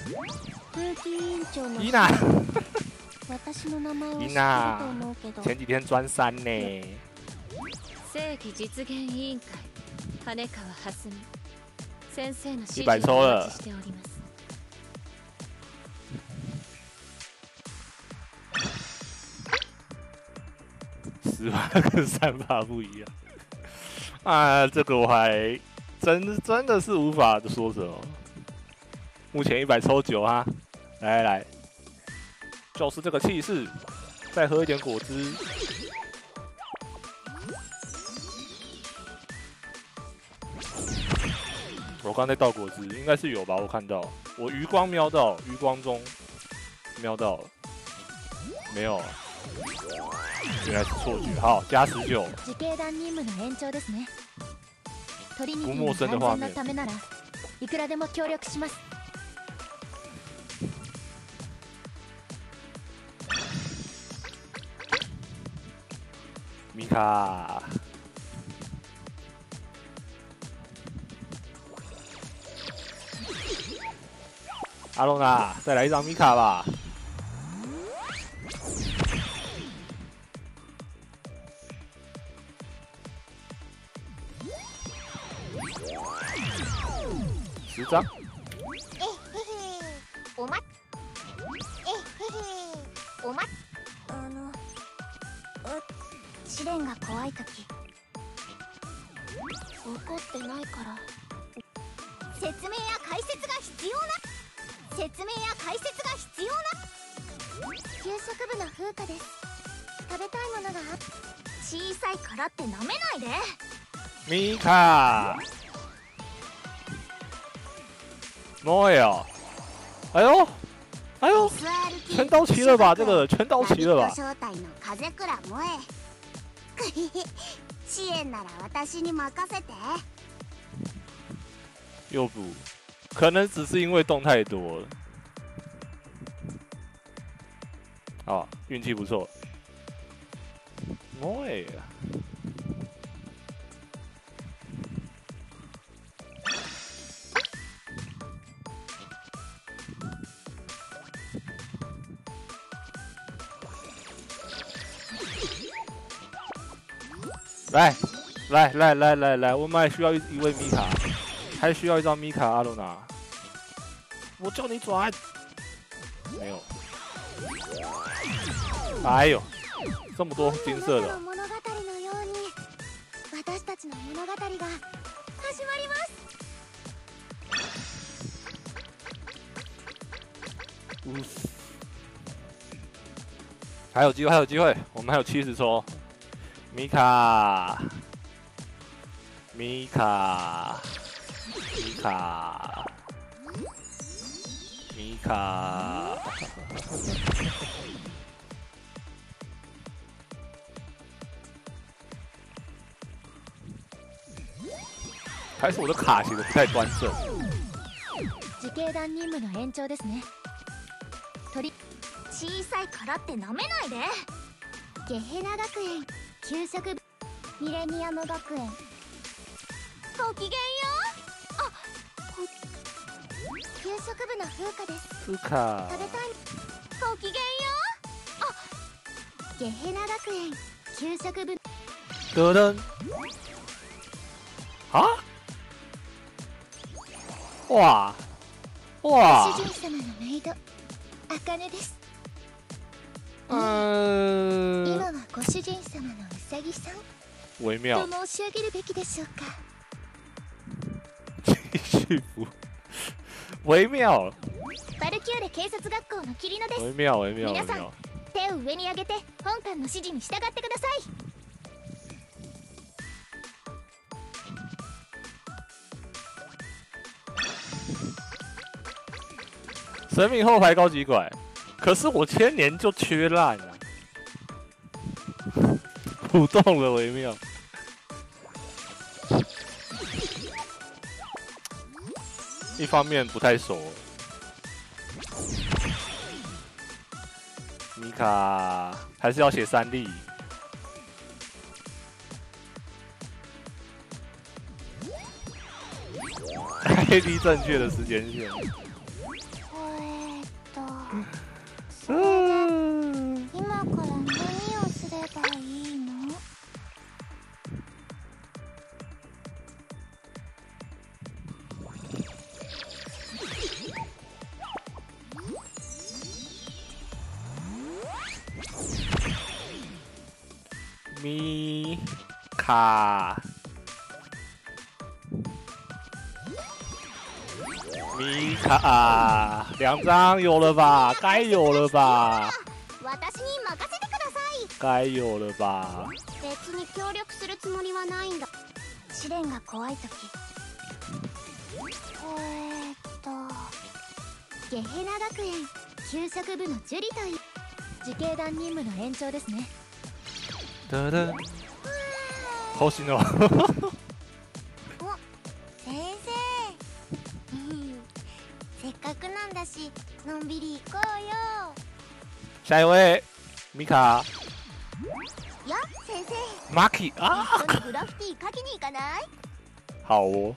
風紀委員長の伊娜，私の名前を知ってるいいなと思うけど前几天专三呢。正規実現委員会羽川蓮美先生の指示100抽をお了待ちしております十八跟三八不一样啊，这个我还真真的是无法说什么。目前一百抽九哈， 来来来，就是这个气势，再喝一点果汁。我刚才倒果汁，应该是有吧？我看到，我余光瞄到，余光中瞄到了，没有啊，原来是错觉。好，加十九。自警団任務の延長ですねトリニティ不陌生的の安全画面 米卡，阿龙啊，再来一张米卡吧。卡，莫哟，哎呦，哎呦， SRT 全刀齐了吧？这个全刀齐了吧？正体の風倉萌え支援なら私に任せて又补，可能只是因为动太多了。好，运气不错。莫 来，来，来，来，来，来，我们还需要一一位米卡。还需要一张米卡阿鲁娜，我叫你转，没有，哎呦，这么多金色的，物語のように私たちの物語が始まります呜还有机会，还有机会，我们还有七十抽， 米卡，米卡，米卡，米卡。还是我的卡写的不太端正。自警団任務の延長ですね鳥小さいからってなめないでゲヘナ学園 給食部ミレニアム学園。ごきげんよう。あこ給食部の風花です。斯卡食べたい。ごきげんよう。あゲヘナ学園。給食部。噔噔，啊！哇哇主！人様のメイド。茜です。嗯今、はご主人様のうさぎさん微妙と。申し上げるべきでしょうか继续补， 微妙，バルキューレ警察学校のキリノです微妙，微妙，微皆さん妙。手を上に上げて本官の指示に従ってください神明后排高级拐，可是我千年就缺烂了， 不动了微妙。一方面不太熟，米卡还是要写三粒。ID 正确的时间线。えーっと嗯，今から 米卡，米卡，两张有了吧？该有了吧？该有了吧？別に協力するつもりはないんだ。試練が怖い時。えーっと。ゲヘナ学園。給食部のジュリという自警団任務の延長ですね星野，先生。うん。せっかくなんだしのんびり行こうよ。下一位，米卡や先生。一緒にグラフィティ書きに行かない？好哦，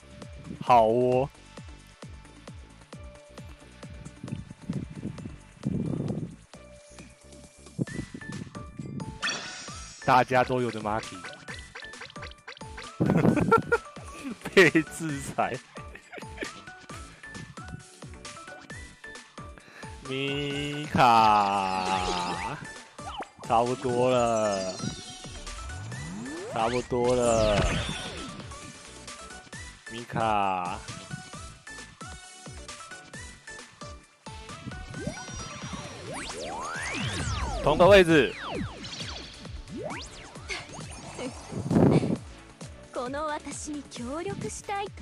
好哦。大家都有的 Maki 被制裁。米卡，差不多了，差不多了。米卡，同个位置。この私に協力したいと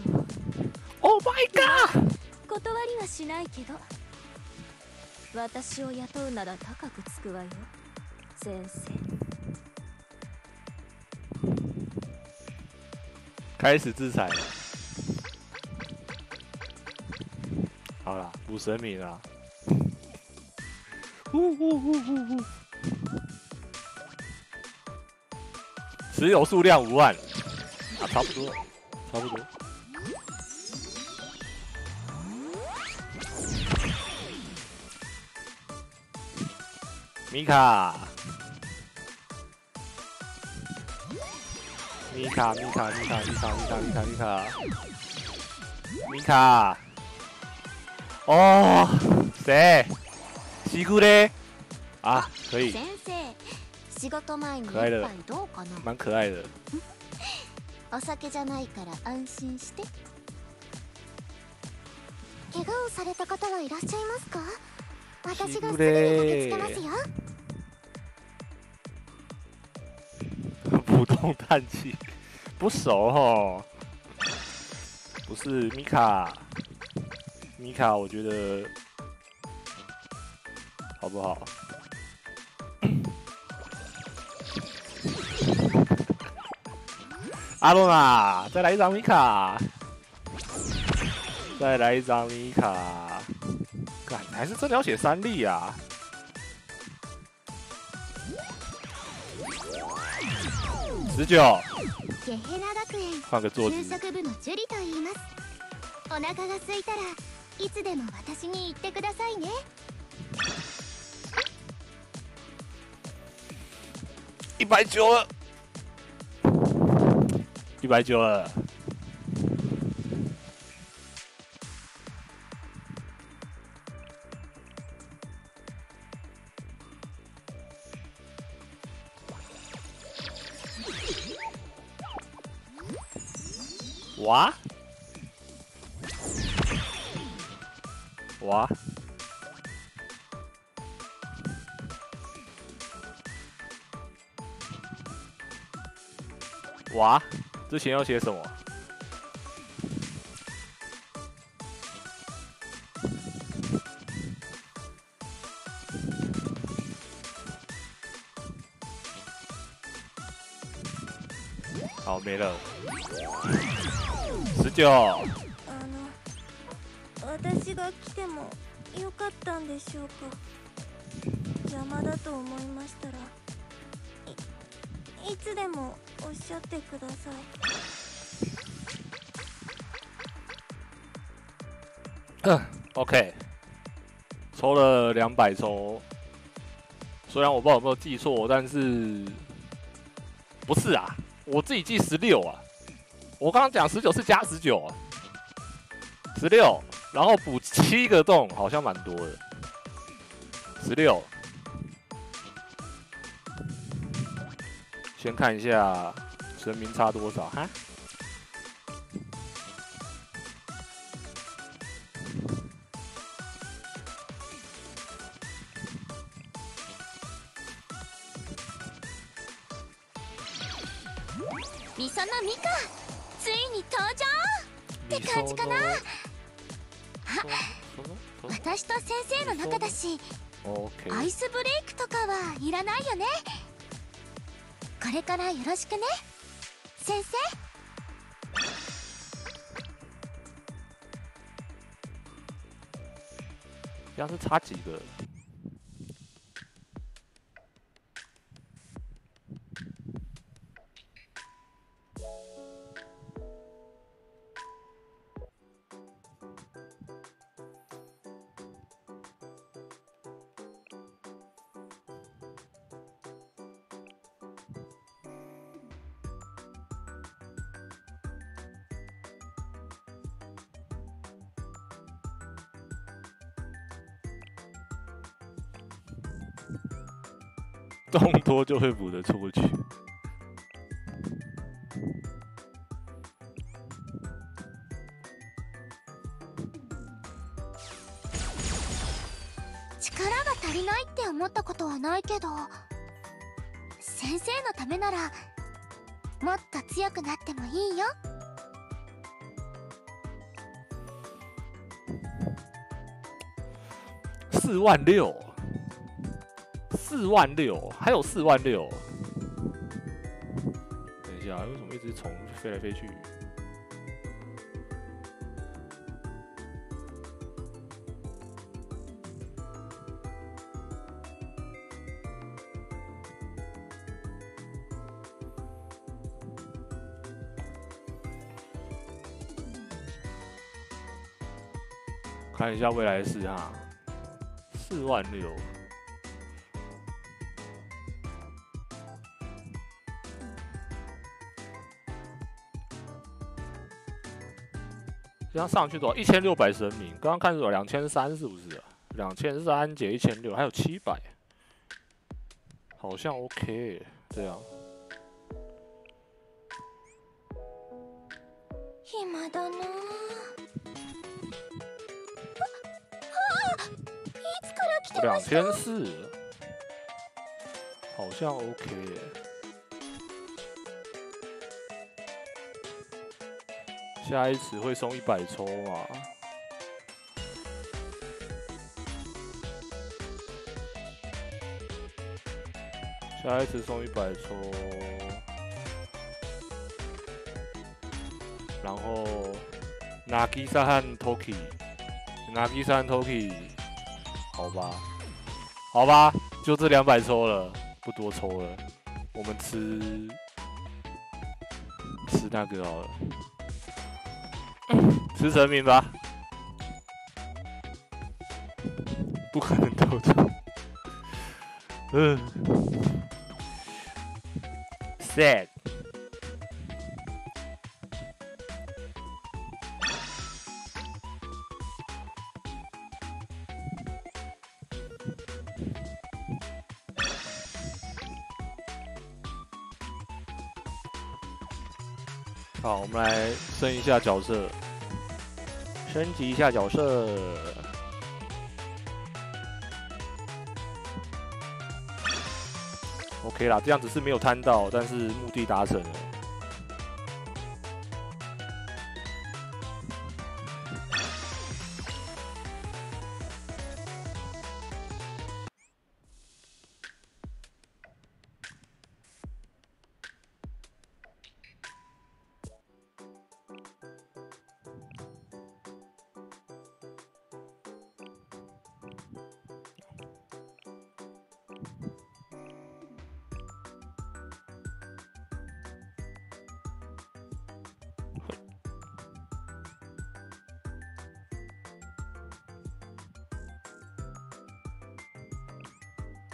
Oh my god！断りはしないけど私を雇うなら高くつくわよ先生开始制裁了。好啦，补神明啦。呼呼呼呼呼。持有数量五万，啊，差不多，差不多。米卡，米卡，米卡，米卡，米卡，米卡，米卡，米卡，米卡。哦，谁？西姑嘞？啊，可以，先生仕事前に一可愛い杯どうかな蛮可愛的。 お酒じゃないから安心して。怪我をされた方はいらっしゃいますか？私がすぐに駆けつけますよ。不动叹气，不熟哦。不是米卡，米卡，我觉得好不好？阿罗娜，再来一张米卡，再来一张米卡。干，还是真的要写三粒啊！十九，ゲヘナ学園换个坐給姿。食部のジュリと言いますお腹が空いたらいつでも私に言ってくださいね一百九了， 一百九了。哇！哇，哇，之前要写什么？好，没了。十九，あの私が来てもよかったんでしょうか邪魔だと思いましたらいいつでも おっしゃってください嗯，OK，抽了两百抽，虽然我不知道有没有记错，但是不是啊？我自己记十六啊，我刚刚讲十九是加十九啊，十六，然后补七个洞，好像蛮多的，十六。 先看一下神明差多少哈。ろしくね先生这样是差几个？ 动多就会补得出去。力が足りないって思ったことはないけど先生のためならもっと強くなってもいいよ四万六， 四万六，还有四万六。等一下，为什么一直虫飞来飞去？看一下未来式哈，四万六。样上去多少？一千六百神明，刚刚看是有两千三，是不是、啊？两千三减一千六，还有七百，好像 OK 这样。暇だなああいつから来我两てました千四，好像 OK 下一次会送一百抽嘛？下一次送一百抽，然后 Nagisa 和 Toki，Nagisa 和 Toki，好吧，好吧，就这两百抽了，不多抽了，我们吃吃那个好了。吃神明吧，不可能偷走。嗯，sad。好，我们来升一下角色。升级一下角色。Ok 啦这样子是没有贪到但是目的达成了。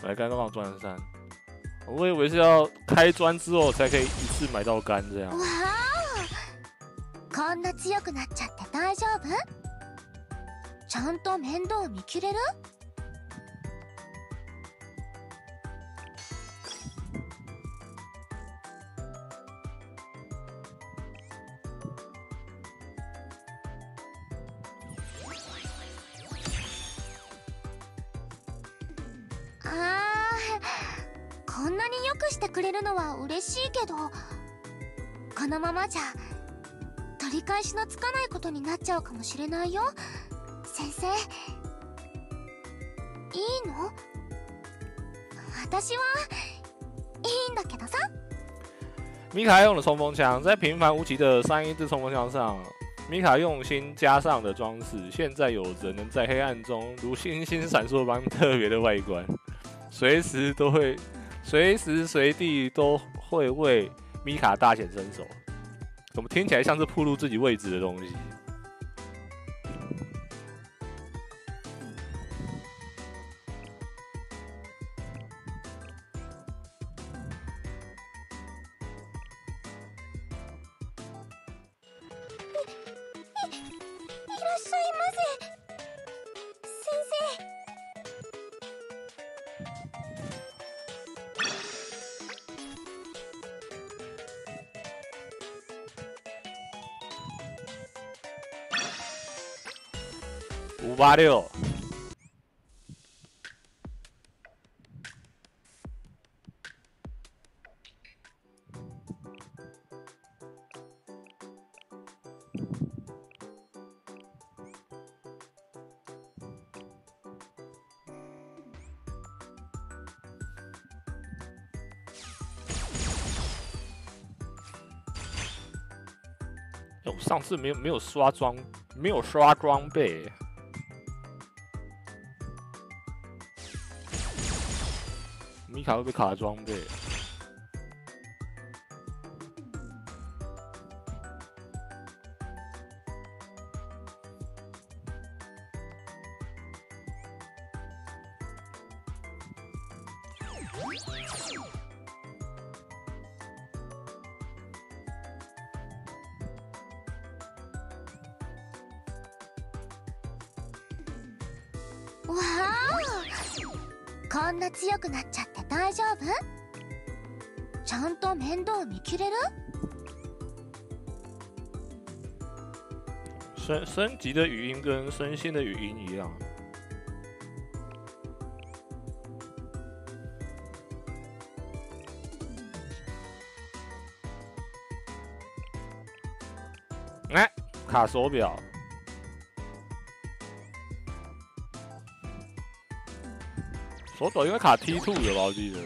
来，刚刚往钻山，我以为是要开砖之后才可以一次买到杆这样。わあこんな強くなっちゃって大丈夫ちゃんと面倒見きれる じゃ取り返しのつかないことになっちゃうかもしれないよ。先生いいの？私はいいんだけどさ。米卡用的冲锋枪，在平凡无奇的三一制冲锋枪上，米卡用心加上的装饰，现在有着能在黑暗中如星星闪烁般特别的外观，随时都会，随时随地都会为米卡大显身手。怎么听起来像是暴露自己位置的东西？八六，上次没有没有刷装，没有刷装备。卡会被卡装备。升级的语音跟声线的语音一样。哎，卡手表，手表应该卡 T two 的吧？我记得，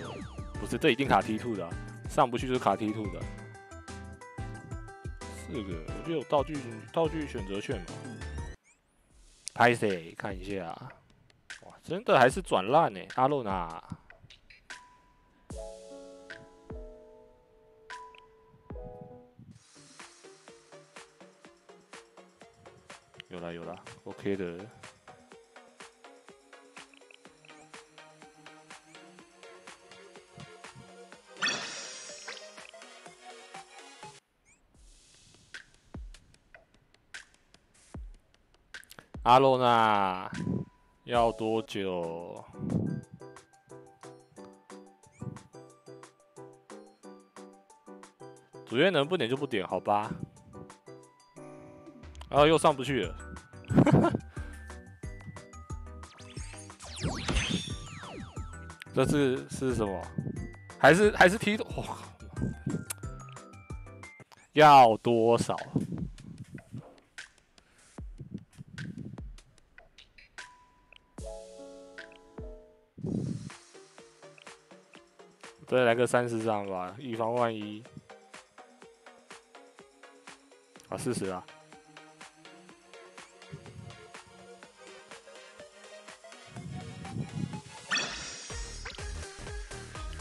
不是，这一定卡 T two 的、上不去就是卡 T two 的。四个，我觉得有道具道具选择券嘛。拍谁？看一下，哇，真的还是转烂呢，阿露娜。有了有了，OK 的。阿洛娜要多久？主页能不点就不点，好吧？然后又上不去了。这次是什么？还是还是踢哇，要多少？再来个三十张吧，以防万一。啊，四十啊！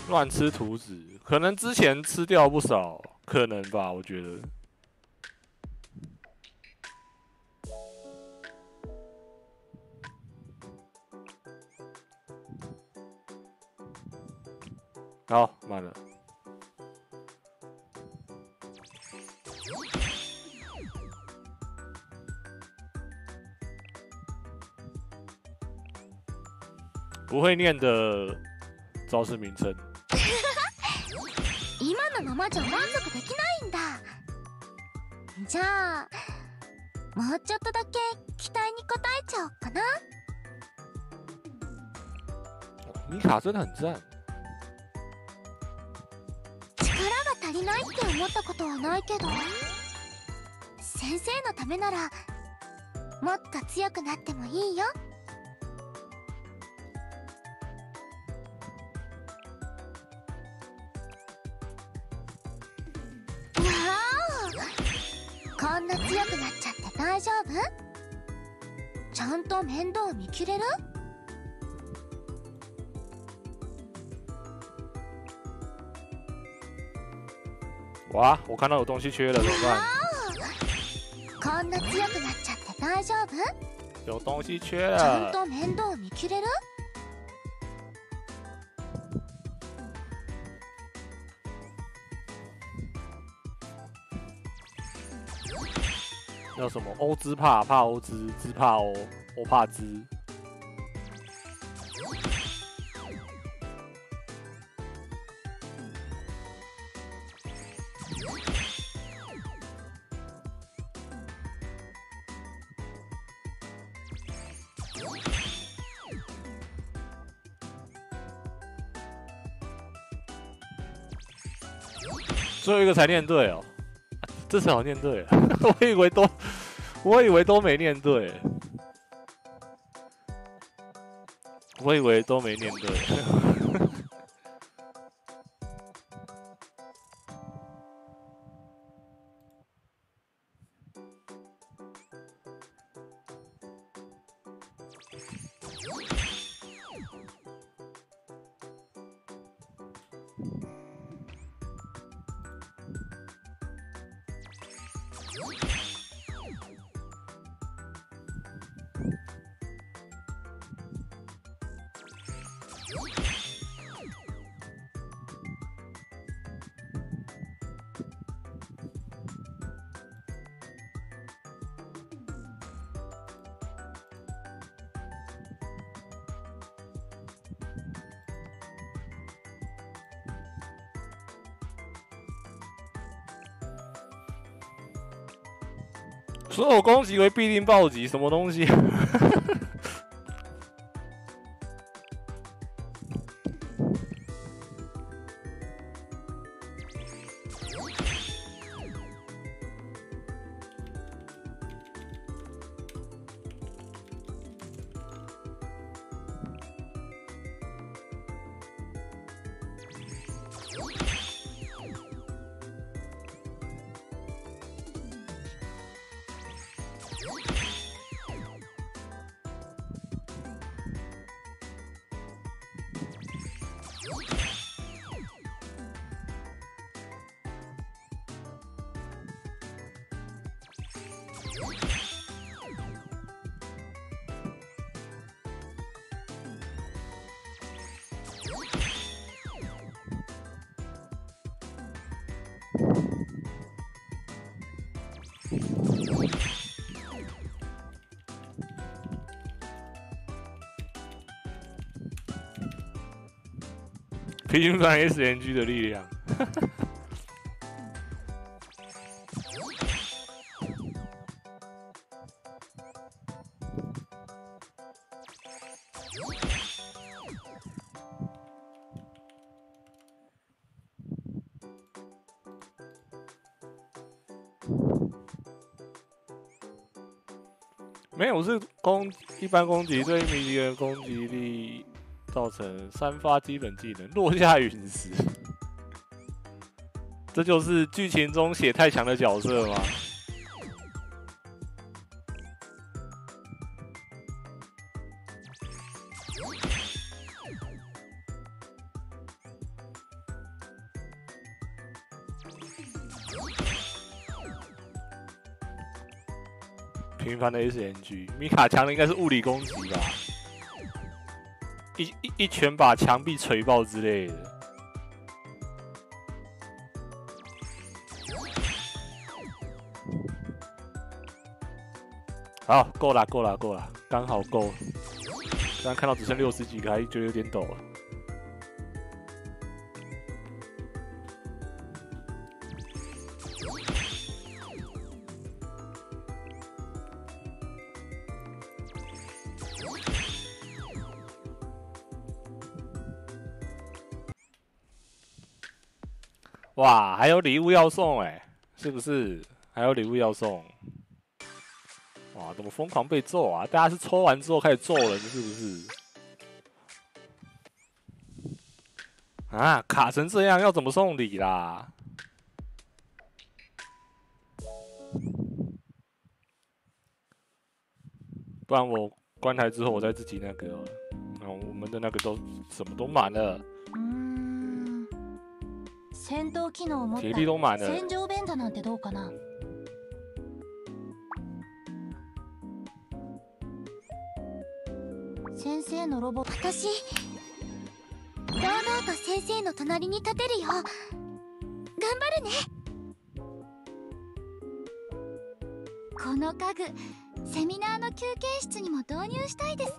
乱吃图纸，可能之前吃掉不少，可能吧，我觉得。好，满了。不会念的招式名称。今のままじゃ満足できないんだじゃあもうちょっとだけ期待に応えちゃおうかな米卡真的很赞。 ないって思ったことはないけど。先生のためならもっと強くなってもいいよ。わお。こんな強くなっちゃって大丈夫？ちゃんと面倒見切れる？哇，我看到有东西缺了，怎么办？こんな強くなっちゃって大丈夫有东西缺ちゃん了。と面倒見切れる叫什么？欧兹怕怕欧兹，兹怕欧，欧怕兹。 最后一个才念对哦，这次好念对，我以为都，我以为都没念对，我以为都没念对。攻击为必定暴击，什么东西？平凡 sng 的力量。没有是攻一般攻击对一名敌人攻击力造成三发基本技能落下陨石。这就是剧情中写太强的角色吗？平凡的 SNG，米卡强的应该是物理攻击吧？一一一拳把墙壁锤爆之类的。好，够了，够了，够了，刚好够。刚刚看到只剩六十几个，还觉得有点抖了。还有礼物要送哎，是不是？还有礼物要送？哇，怎么疯狂被揍啊？大家是抽完之后开始揍人，是不是？啊，卡成这样要怎么送礼啦？不然我关台之后，我再自己那个，然后我们的那个都什么都满了，戦闘機能を持った。戦場弁座なんてどうかな？先生のロボ私堂々と先生の隣に立てるよ。頑張るね。この家具セミナーの休憩室にも導入したいですね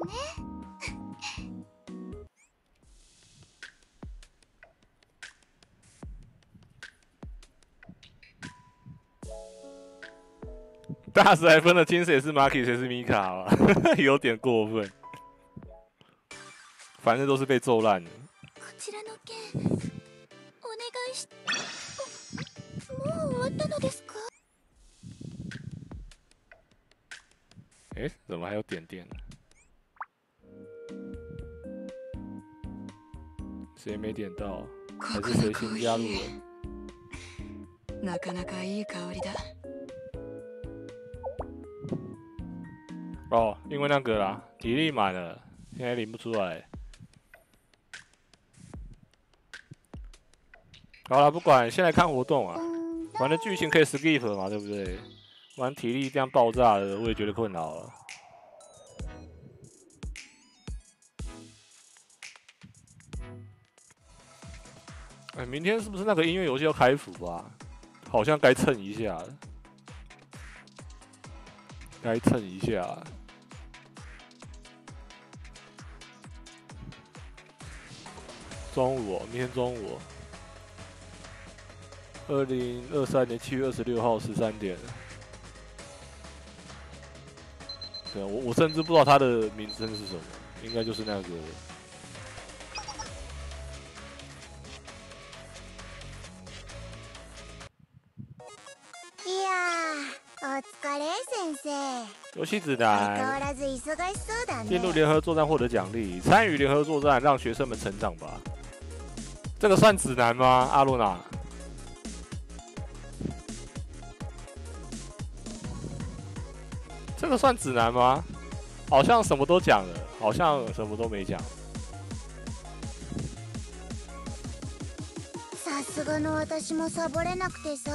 大师还分得清谁是 Marky 谁是米卡吗？有点过分。反正都是被揍烂的。こちらの件お願いしももう終わったのですか哎，怎么还有点点？谁没点到？还是谁新加入了？ 哦，因为那个啦，体力满了，现在领不出来。好了，不管，先来看活动啊。反正剧情可以 skip 嘛，对不对？玩体力这样爆炸的，我也觉得困扰了。哎，明天是不是那个音乐游戏要开服啊？好像该蹭一下，该蹭一下中午、哦，明天中午、哦，二零二三年七月二十六号十三点。对啊，我我甚至不知道它的名称是什么，应该就是那个。いやーお疲れ先生游戏指相変南わ。らず忙しそうだ进入ね联合作战获得奖励，参与联合作战让学生们成长吧。 这个算指南吗？阿露娜？这个算指南吗？好像什么都讲了，好像什么都没讲。さすがの私もサボれなくてさ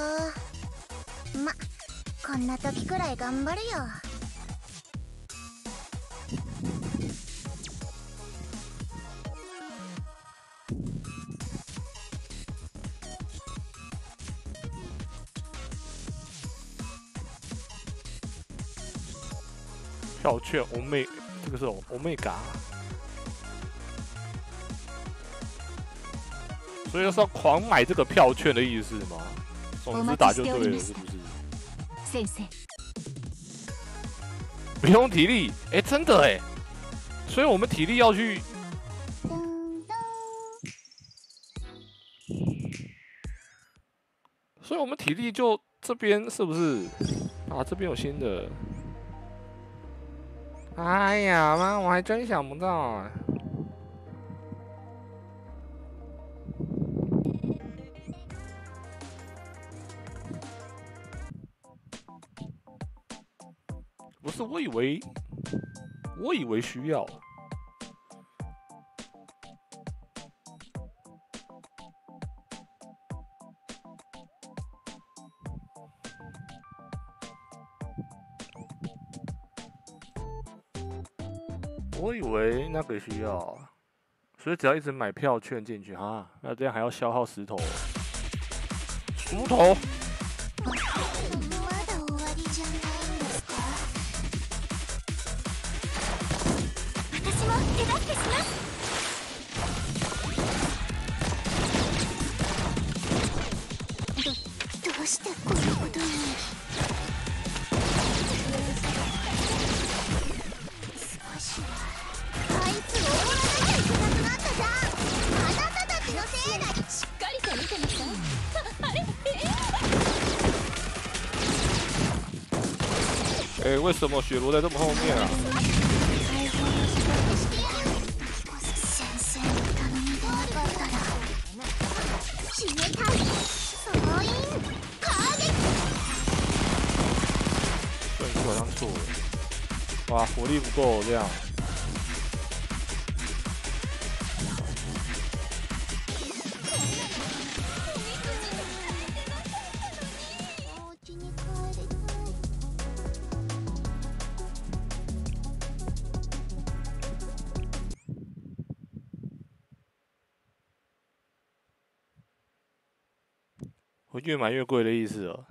まこんな時くらい頑張るよ 票券欧妹，这个是欧妹嘎，所以是要狂买这个票券的意思吗？总之打就对了，是不是？先生不用体力，哎、真的哎，所以我们体力要去，ドンド所以我们体力就这边是不是？啊，这边有新的， 哎呀妈，我还真想不到啊！不是，我以为，我以为需要。那个需要，所以只要一直买票券进去哈，那这样还要消耗石头，石头。什么雪罗在这么后面啊？先生の頼みでなかったら消えたい総員攻撃顺序好像错了。哇，火力不够这样。 越买越贵的意思哦。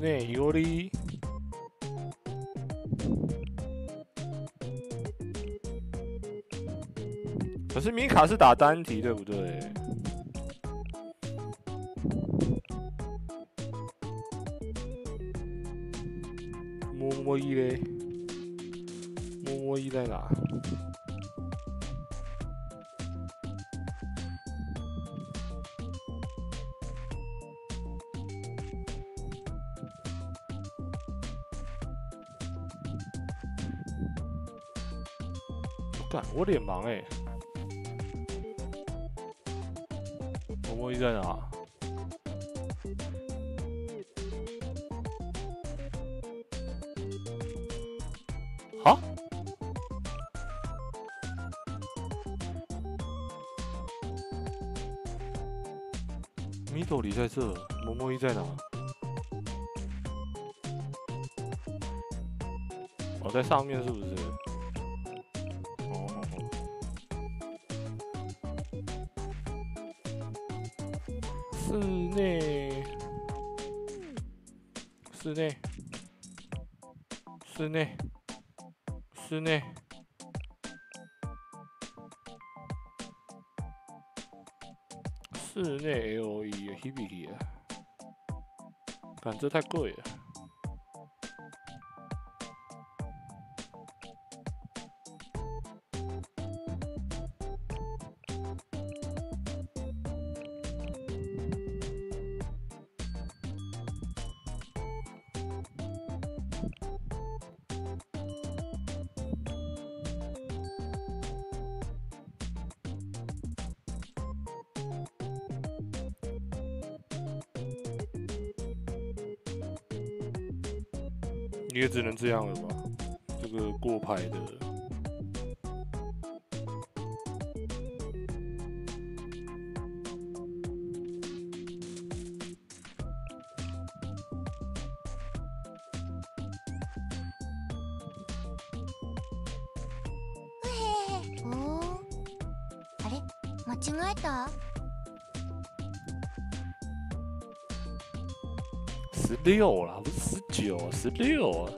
内尤里？可是米卡是打单体，对不对？干，我脸盲哎、摸一在哪？好，米朵里在这，摸摸一在哪？哦，在上面是不是？室内 L E Hibiki 啊，感这太贵了。六了，不是十九，十六。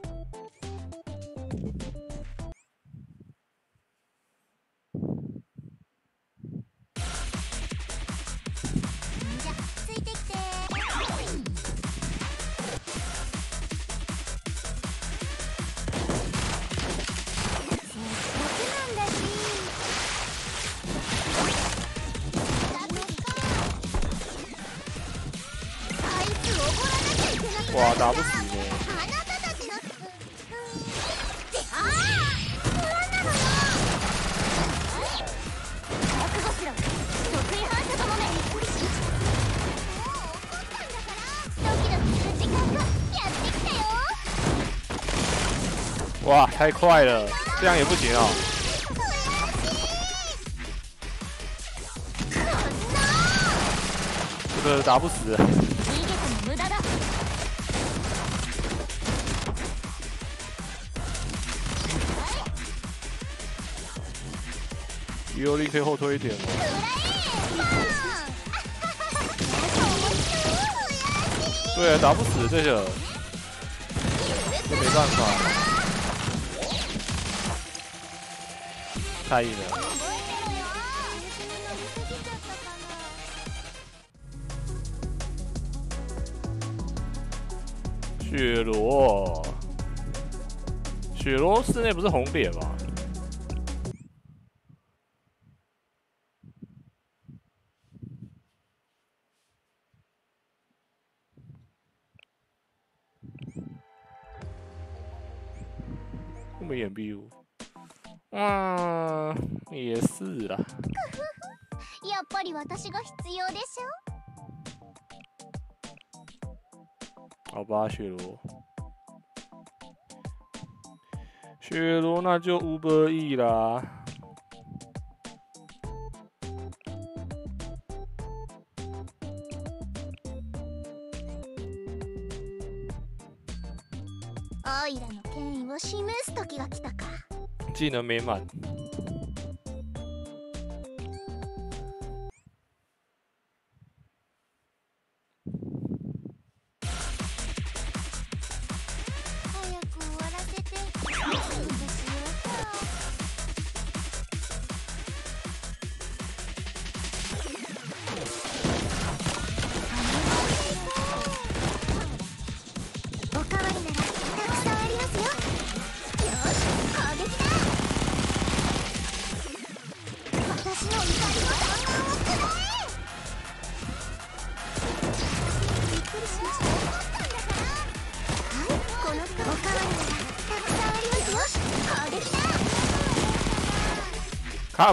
太快了，这样也不行哦。这个打不死。尤力可以后退一点。对啊，打不死这个，没办法。差异的。雪罗，雪罗室内不是红点吗？雪罗，雪罗那就五百亿啦。技能没满。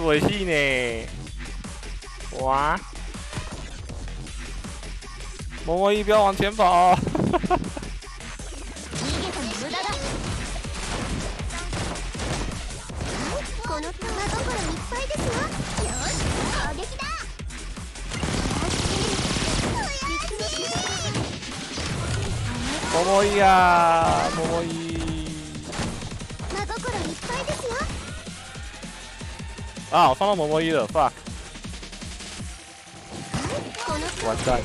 没事呢，哇，摸摸一不要往前跑。Ah, ああ幼ももいる fuck What's that?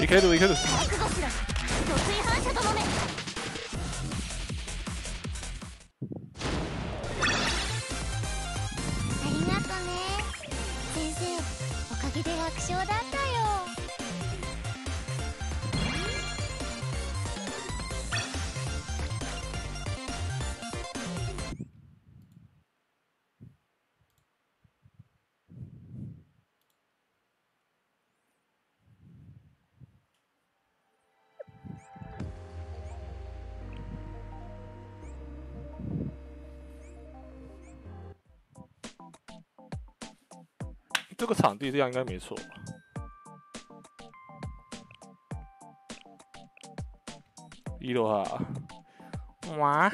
We could, we could. 地这样应该没错。一楼哈。哇。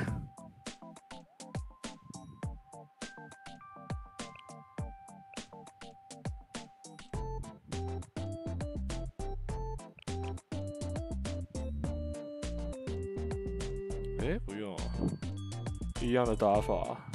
哎，不用，一样的打法。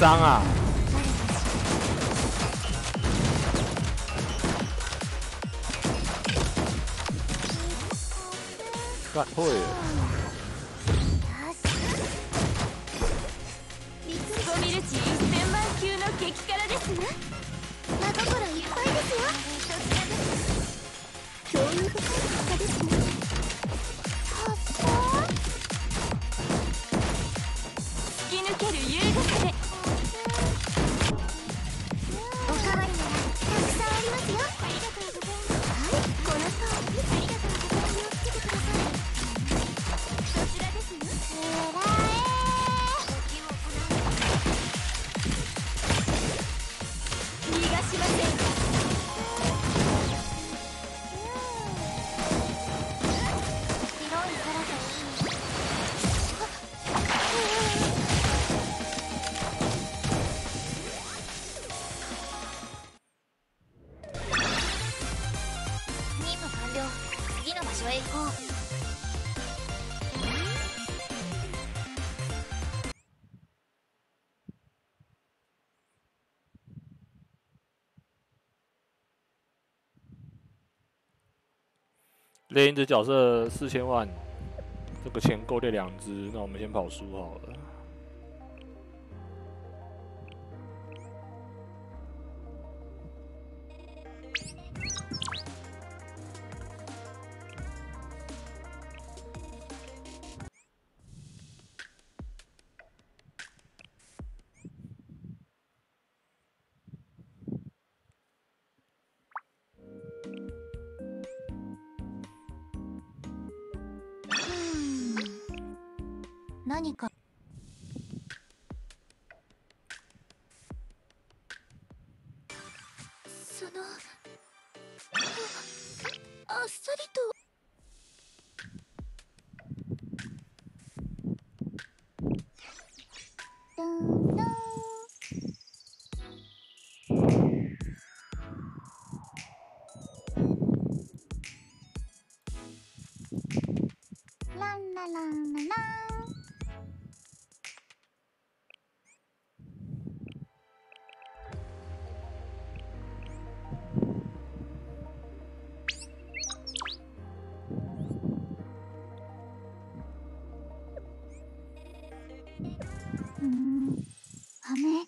脏啊。一只角色四千万这个钱够这两只那我们先跑输好了。啦啦啦啦！嗯，雨，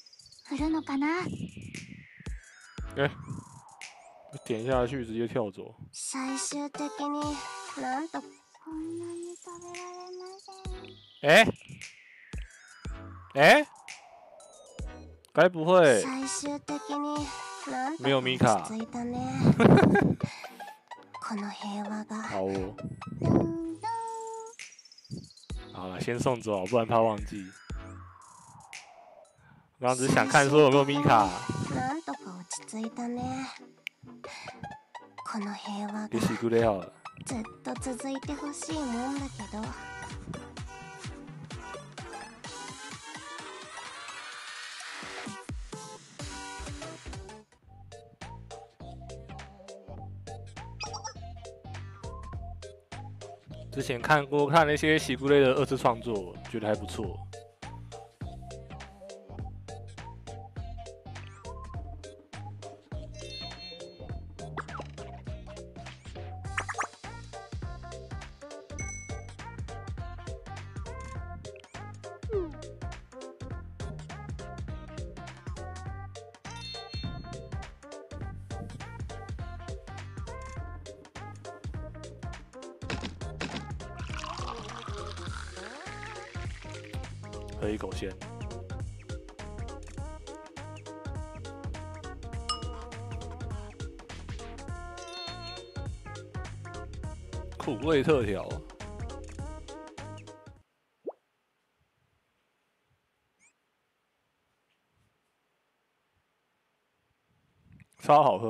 会下吗？点下去直接跳走。哎、哎、该不会没有米卡？好哦，好了，先送走，不然怕忘记。我刚只想看说有没有米卡。你洗裤子好。之前看过看那些喜剧类的二次创作觉得还不错。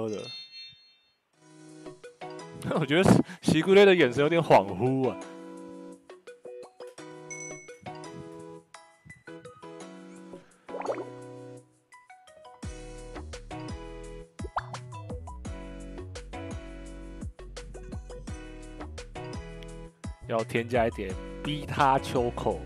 的。我觉得西姑类的眼神有点恍惚啊。要添加一点逼他秋口。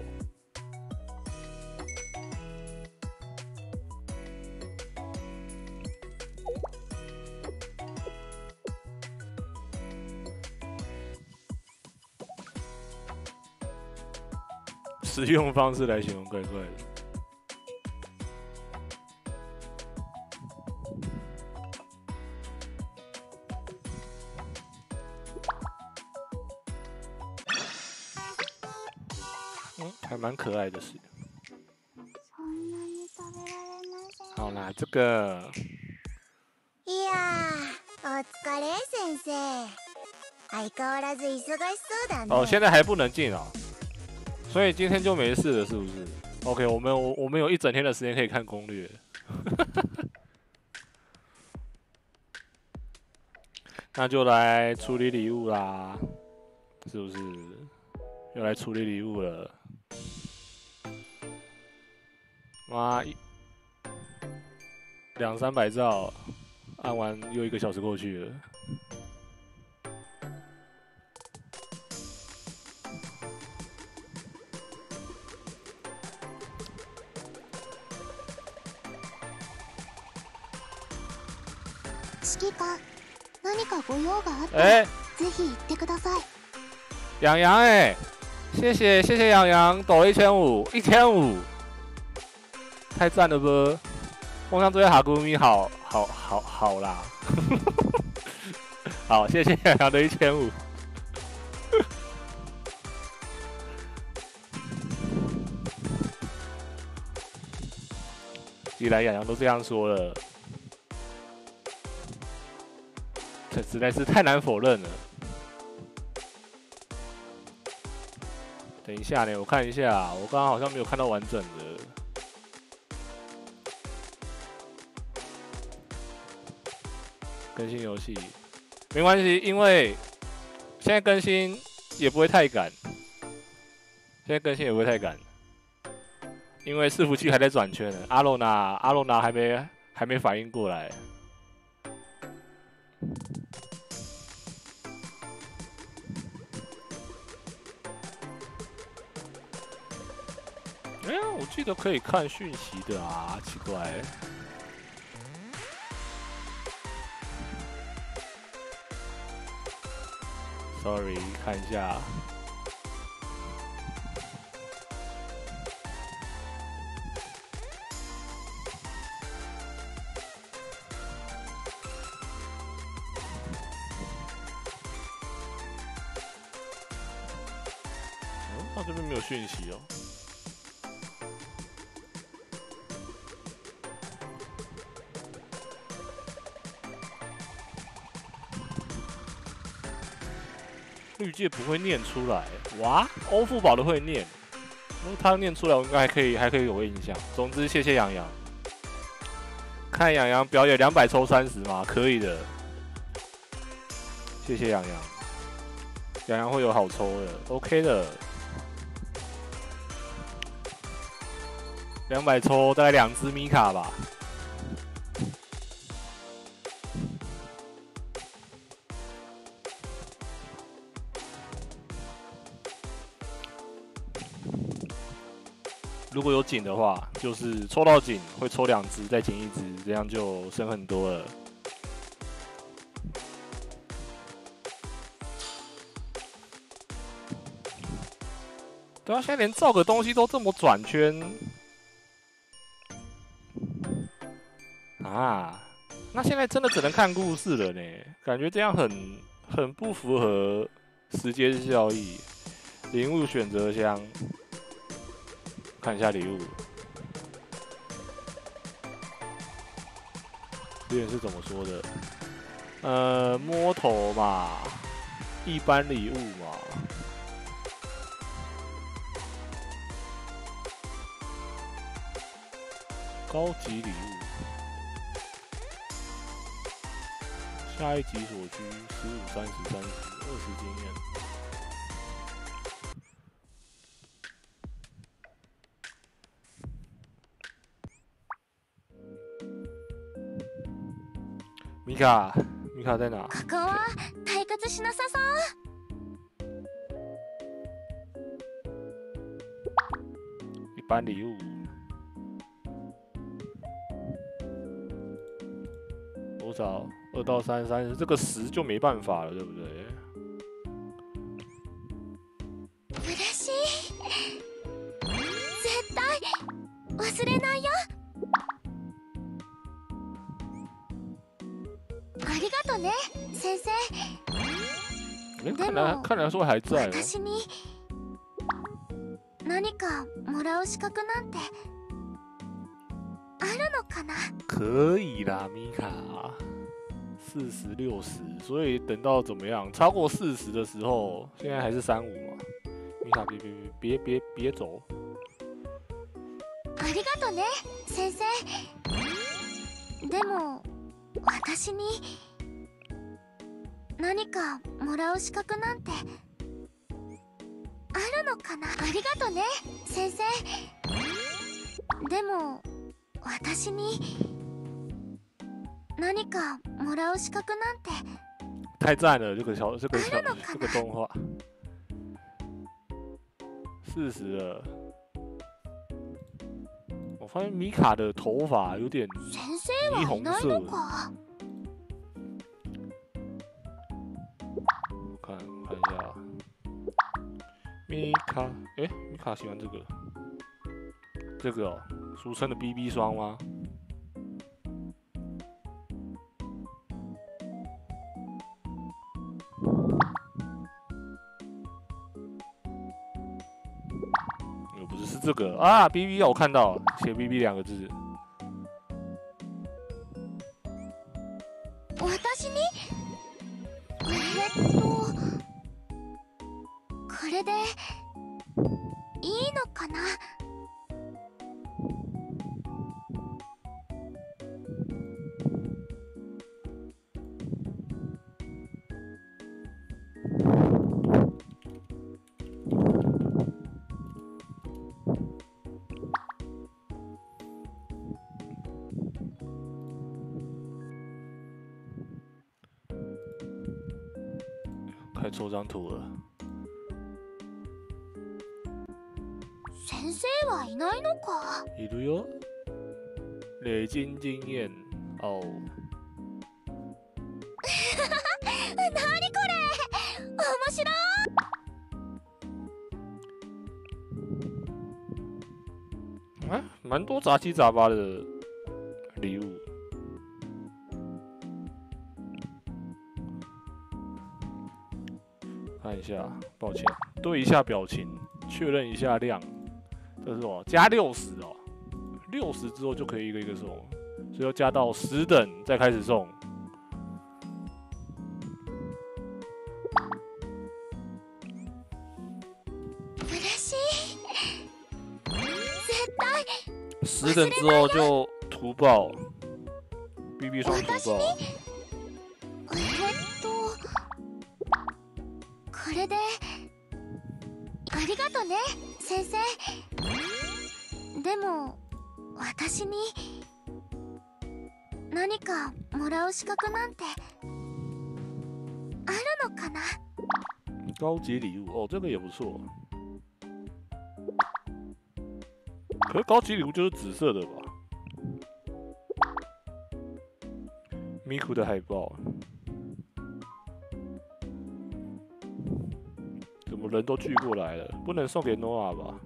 使用方式来形容怪怪的。嗯，还蛮可爱的是。そんなに食べられません好啦，这个いやーお疲れ先生相変わらず忙しそうだね哦，现在还不能进哦， 所以今天就没事了，是不是？OK，我们我我们有一整天的时间可以看攻略。那就来处理礼物啦，是不是？又来处理礼物了。妈，一两三百兆，按完又一个小时过去了。用があったら、哎、ぜひ言ってください养羊哎、谢谢谢谢养羊，抖了一千五，一千五，太赞了不？梦想作业哈古米好好好好啦，好谢谢养羊的一千五。既然养羊都这样说了， 这实在是太难否认了。等一下呢，我看一下，我刚刚好像没有看到完整的。更新游戏没关系，因为现在更新也不会太赶，现在更新也不会太赶，因为伺服器还在转圈呢。阿罗娜，阿罗娜还没还没反应过来。又，可以看讯息的啊，奇怪。Sorry，看一下。界不会念出来，哇，欧付宝都会念，如果他念出来，我应该还可以，还可以有个印象。总之，谢谢洋洋，看洋洋表演两百抽三十吗？可以的，谢谢洋洋，洋洋会有好抽的，OK 的，两百抽大概两只米卡吧。如果有锦的话，就是抽到锦会抽两只，再锦一只，这样就升很多了。对啊，现在连造个东西都这么转圈啊！那现在真的只能看故事了呢，感觉这样很很不符合时间效益。灵物选择箱。看一下礼物，留言是怎么说的？呃，摸头嘛，一般礼物嘛。高级礼物，下一级所需十五、三十、三十、二十经验。米卡，米卡在哪？ここは退屈しなさそう一般礼物。多少？二到三，三十，这个十就没办法了，对不对？ 来も看来说还在哦。私に何かもらう資格なんてあるのかな？可以啦，米卡，四十六十，所以等到怎么样，超过四十的时候，现在还是三五嘛。米卡，别别别别别别走，ありがとね先生。でも私に何かもらう資格なんて。あるのかな？ありがとね先生。でも私に何かもらう資格なんて。太赞了，这个小这个小这个动画，四十。了。我发现米卡的头发有点先生は等一下，啊米卡，哎、米卡喜欢这个，这个哦，俗称的 BB 霜吗？呃，不是，是这个。啊，BB 我看到写 BB 两个字，でいいのかな？开抽张图了。はいないのかいるよ。累积经验哦。何これ面白い啊，蛮多杂七杂八的礼物。看一下，抱歉，对一下表情，确认一下量。 这是什么？加六十哦，六十之后就可以一个一个送，所以要加到十等再开始送。嬉しい絶対十等之后就图报，BB 双图报。えっとこれでありがとね先生 でも私に何かもらう資格なんてあるのかな？高级礼物？哦，这个也不错。可是高级礼物就是紫色的吧？咪咕的海报，怎么人都聚过来了？不能送给 Noah 吧？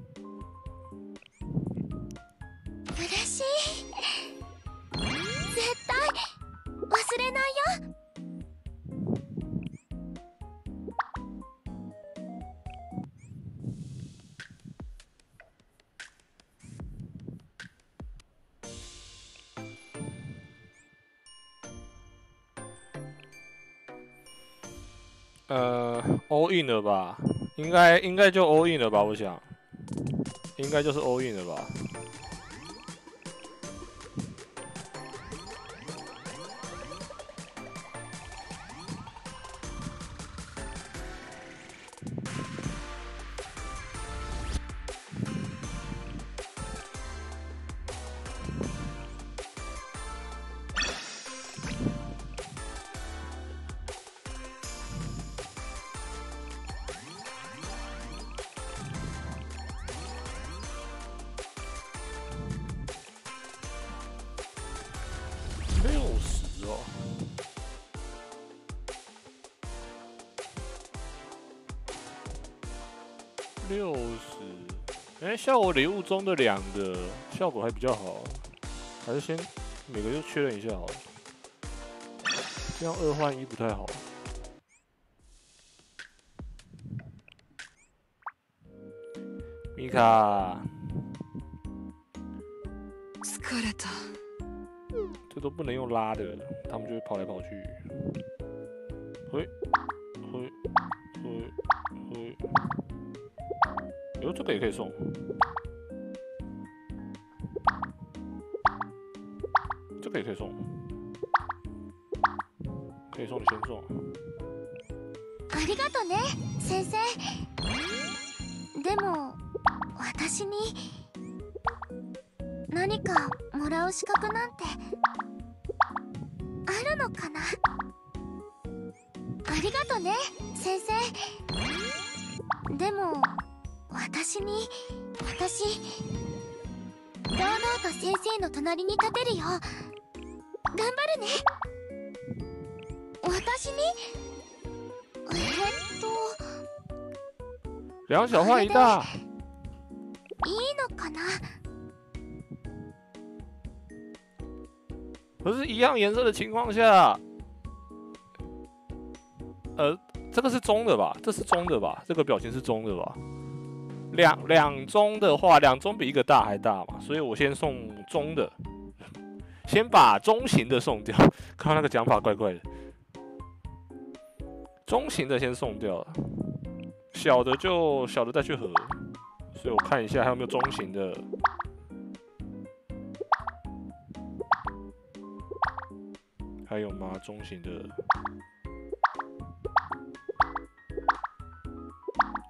In 了吧？应该应该就 all in 了吧？我想，应该就是 all in 了吧？礼物中的两个效果还比较好，还是先每个就确认一下好了，这样二换一不太好。米卡，疲れた这都不能用拉的，他们就会跑来跑去。嘿，嘿，嘿，嘿。哟，这个也可以送。这可以送。可以送，你先送。ありがとね先生でも私に何かもらう資格なんてあるのかな？ありがとね先生でも私に私堂々と先生の隣に立てるよ两小换一大，いいのかな可是，一样颜色的情况下，呃，这个是中的吧？这是中的吧？这个表情是中的吧？两两中的话，两中比一个大还大嘛，所以我先送中的，先把中型的送掉。看到那个讲法怪怪的，中型的先送掉了， 小的就小的再去合。所以我看一下还有没有中型的。还有吗？中型的？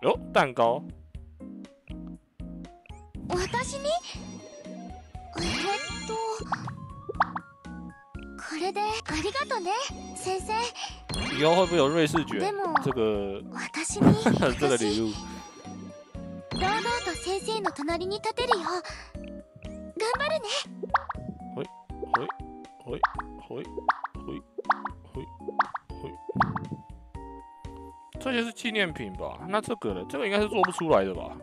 哟，蛋糕。私にえーっとこ れでありがとね先生以后会不会有瑞士卷でも这个私に这个礼物？堂々と先生の隣に立てるよ頑張るね回回回回回回，这些是纪念品吧？那这个呢？这个应该是做不出来的吧？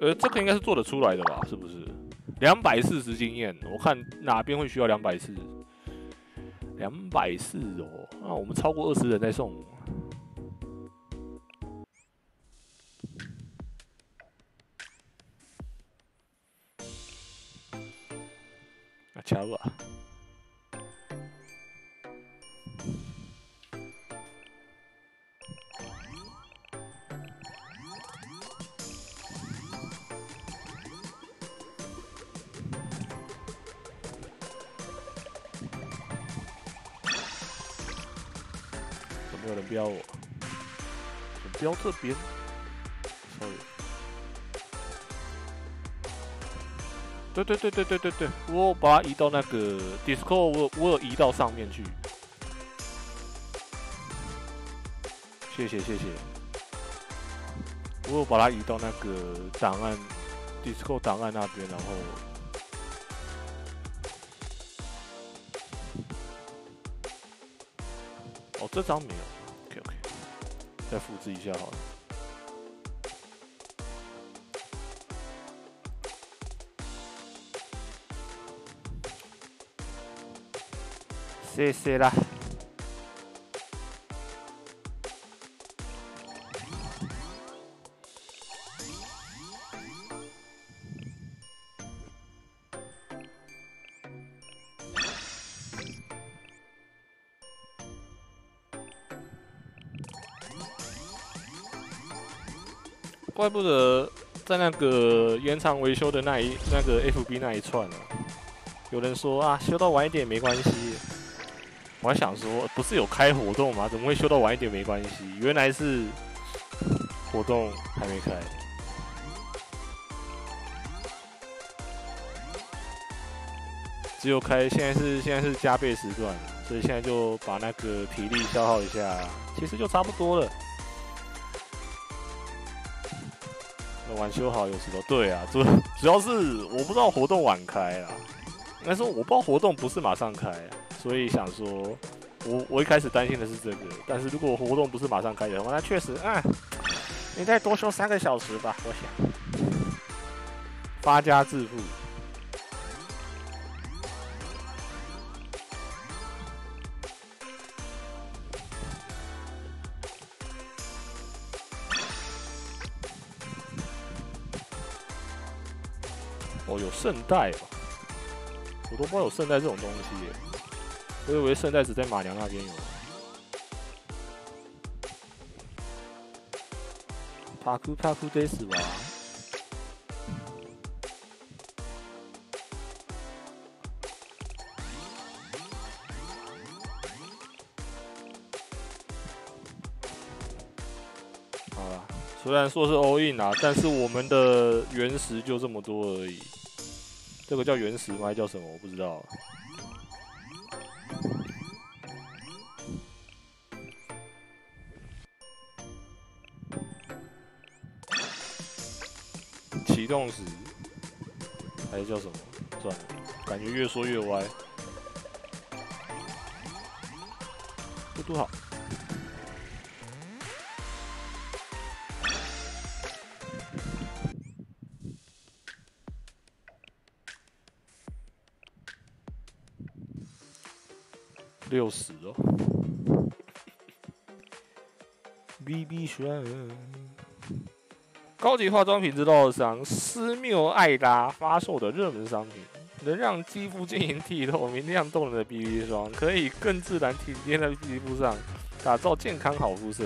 呃，这个应该是做得出来的吧？是不是？两百四十经验，我看哪边会需要两百四？ 两百四哦，那我们超过二十人再送。啊，掐吧。标我？我标这边，sorry。对对对对对对对，我把它移到那个 Discord，我我有移到上面去。谢谢谢谢，我有把它移到那个档案 Discord 档案那边，然后哦这张没有再复制一下好了。谢谢啦。怪不得在那个延长维修的那一那个 FB 那一串啊，有人说啊，修到晚一点没关系。我还想说，不是有开活动吗？怎么会修到晚一点没关系？原来是活动还没开。只有开，现在是现在是加倍时段，所以现在就把那个体力消耗一下，其实就差不多了。晚修好有时候对啊，主 主要是我不知道活动晚开啊，应该说我不知道活动不是马上开，所以想说，我我一开始担心的是这个，但是如果活动不是马上开的话，那确实，嗯，你再多修三个小时吧，我想，发家致富。圣代哦，我都不知道有圣代这种东西耶，我以为圣代只在马良那边有。帕库帕库得死吧？好了，虽然说是 all in 啊，但是我们的原石就这么多而已。这个叫原石吗？还叫什么？我不知道。启动时还是叫什么？算了，感觉越说越歪。嘟嘟好。六十哦，BB 霜，高级化妆品制造商施缪艾拉发售的热门商品，能让肌肤晶莹剔透、明亮动人的 BB 霜，可以更自然体贴在肌肤上，打造健康好肤色。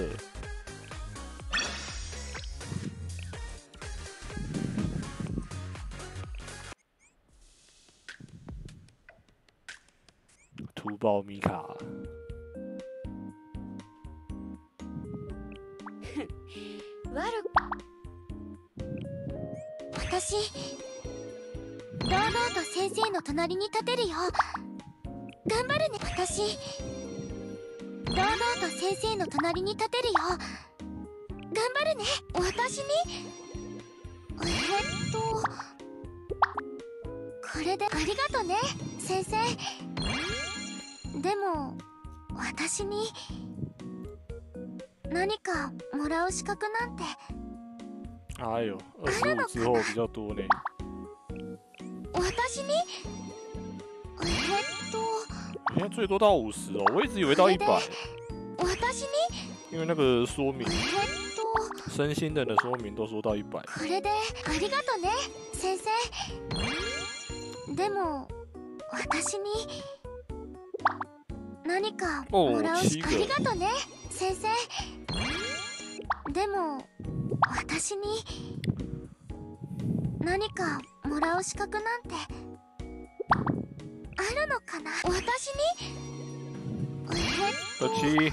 生の隣に立てるよ。頑張るね。私に？えっと。これでありがとね先生。でも私に何かもらう資格なんて。哎呦，二十五之后比较多呢。私に？えっと。现在最多到五十哦，我一直以为到一百，私に？因为那个说明。えっと。身心等的说明都说到一百。これでありがとね先生。でも私に？何かおもらう？し七个ありがとね先生。でも私に？何かもらう資格なんて。あるのかな？私に？えっ这期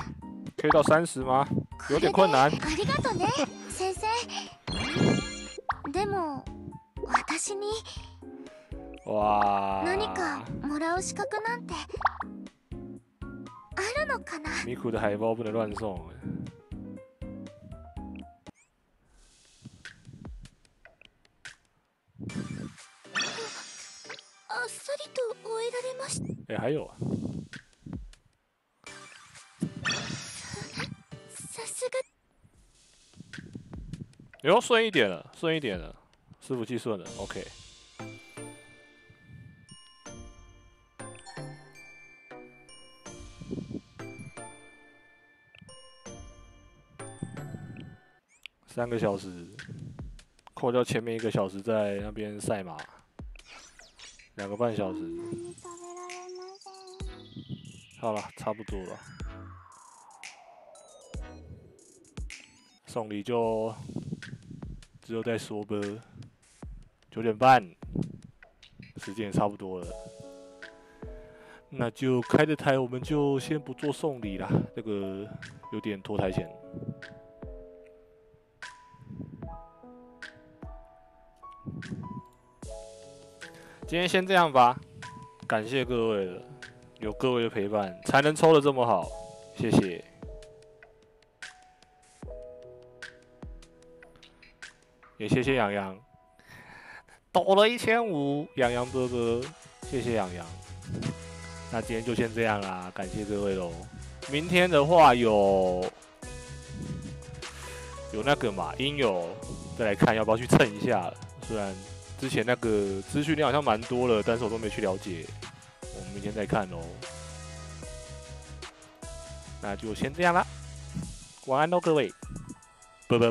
可以到三十吗？これで有点困難。ありがとね先生でも私に哇！何かもらう資格なんてあるのかな米苦的海报不能乱送。あっさりと終えられまし哎、还有啊， さすが哟，顺一点了，顺一点了，伺服器顺了，OK。三个小时，扣掉前面一个小时在那边赛马，两个半小时。好了，差不多了。 送礼就之后再说吧。九点半，时间也差不多了，那就开着台，我们就先不做送礼啦，这个有点拖台前。今天先这样吧，感谢各位了，有各位的陪伴，才能抽的这么好，谢谢。也谢谢洋洋，抖了一千五，洋洋哥哥，谢谢洋洋。那今天就先这样啦，感谢各位喽。明天的话有有那个嘛，应有再来看要不要去蹭一下，虽然。之前那个资讯量好像蛮多了，但是我都没去了解，我们明天再看喽。那就先这样啦，晚安喽各位，拜拜。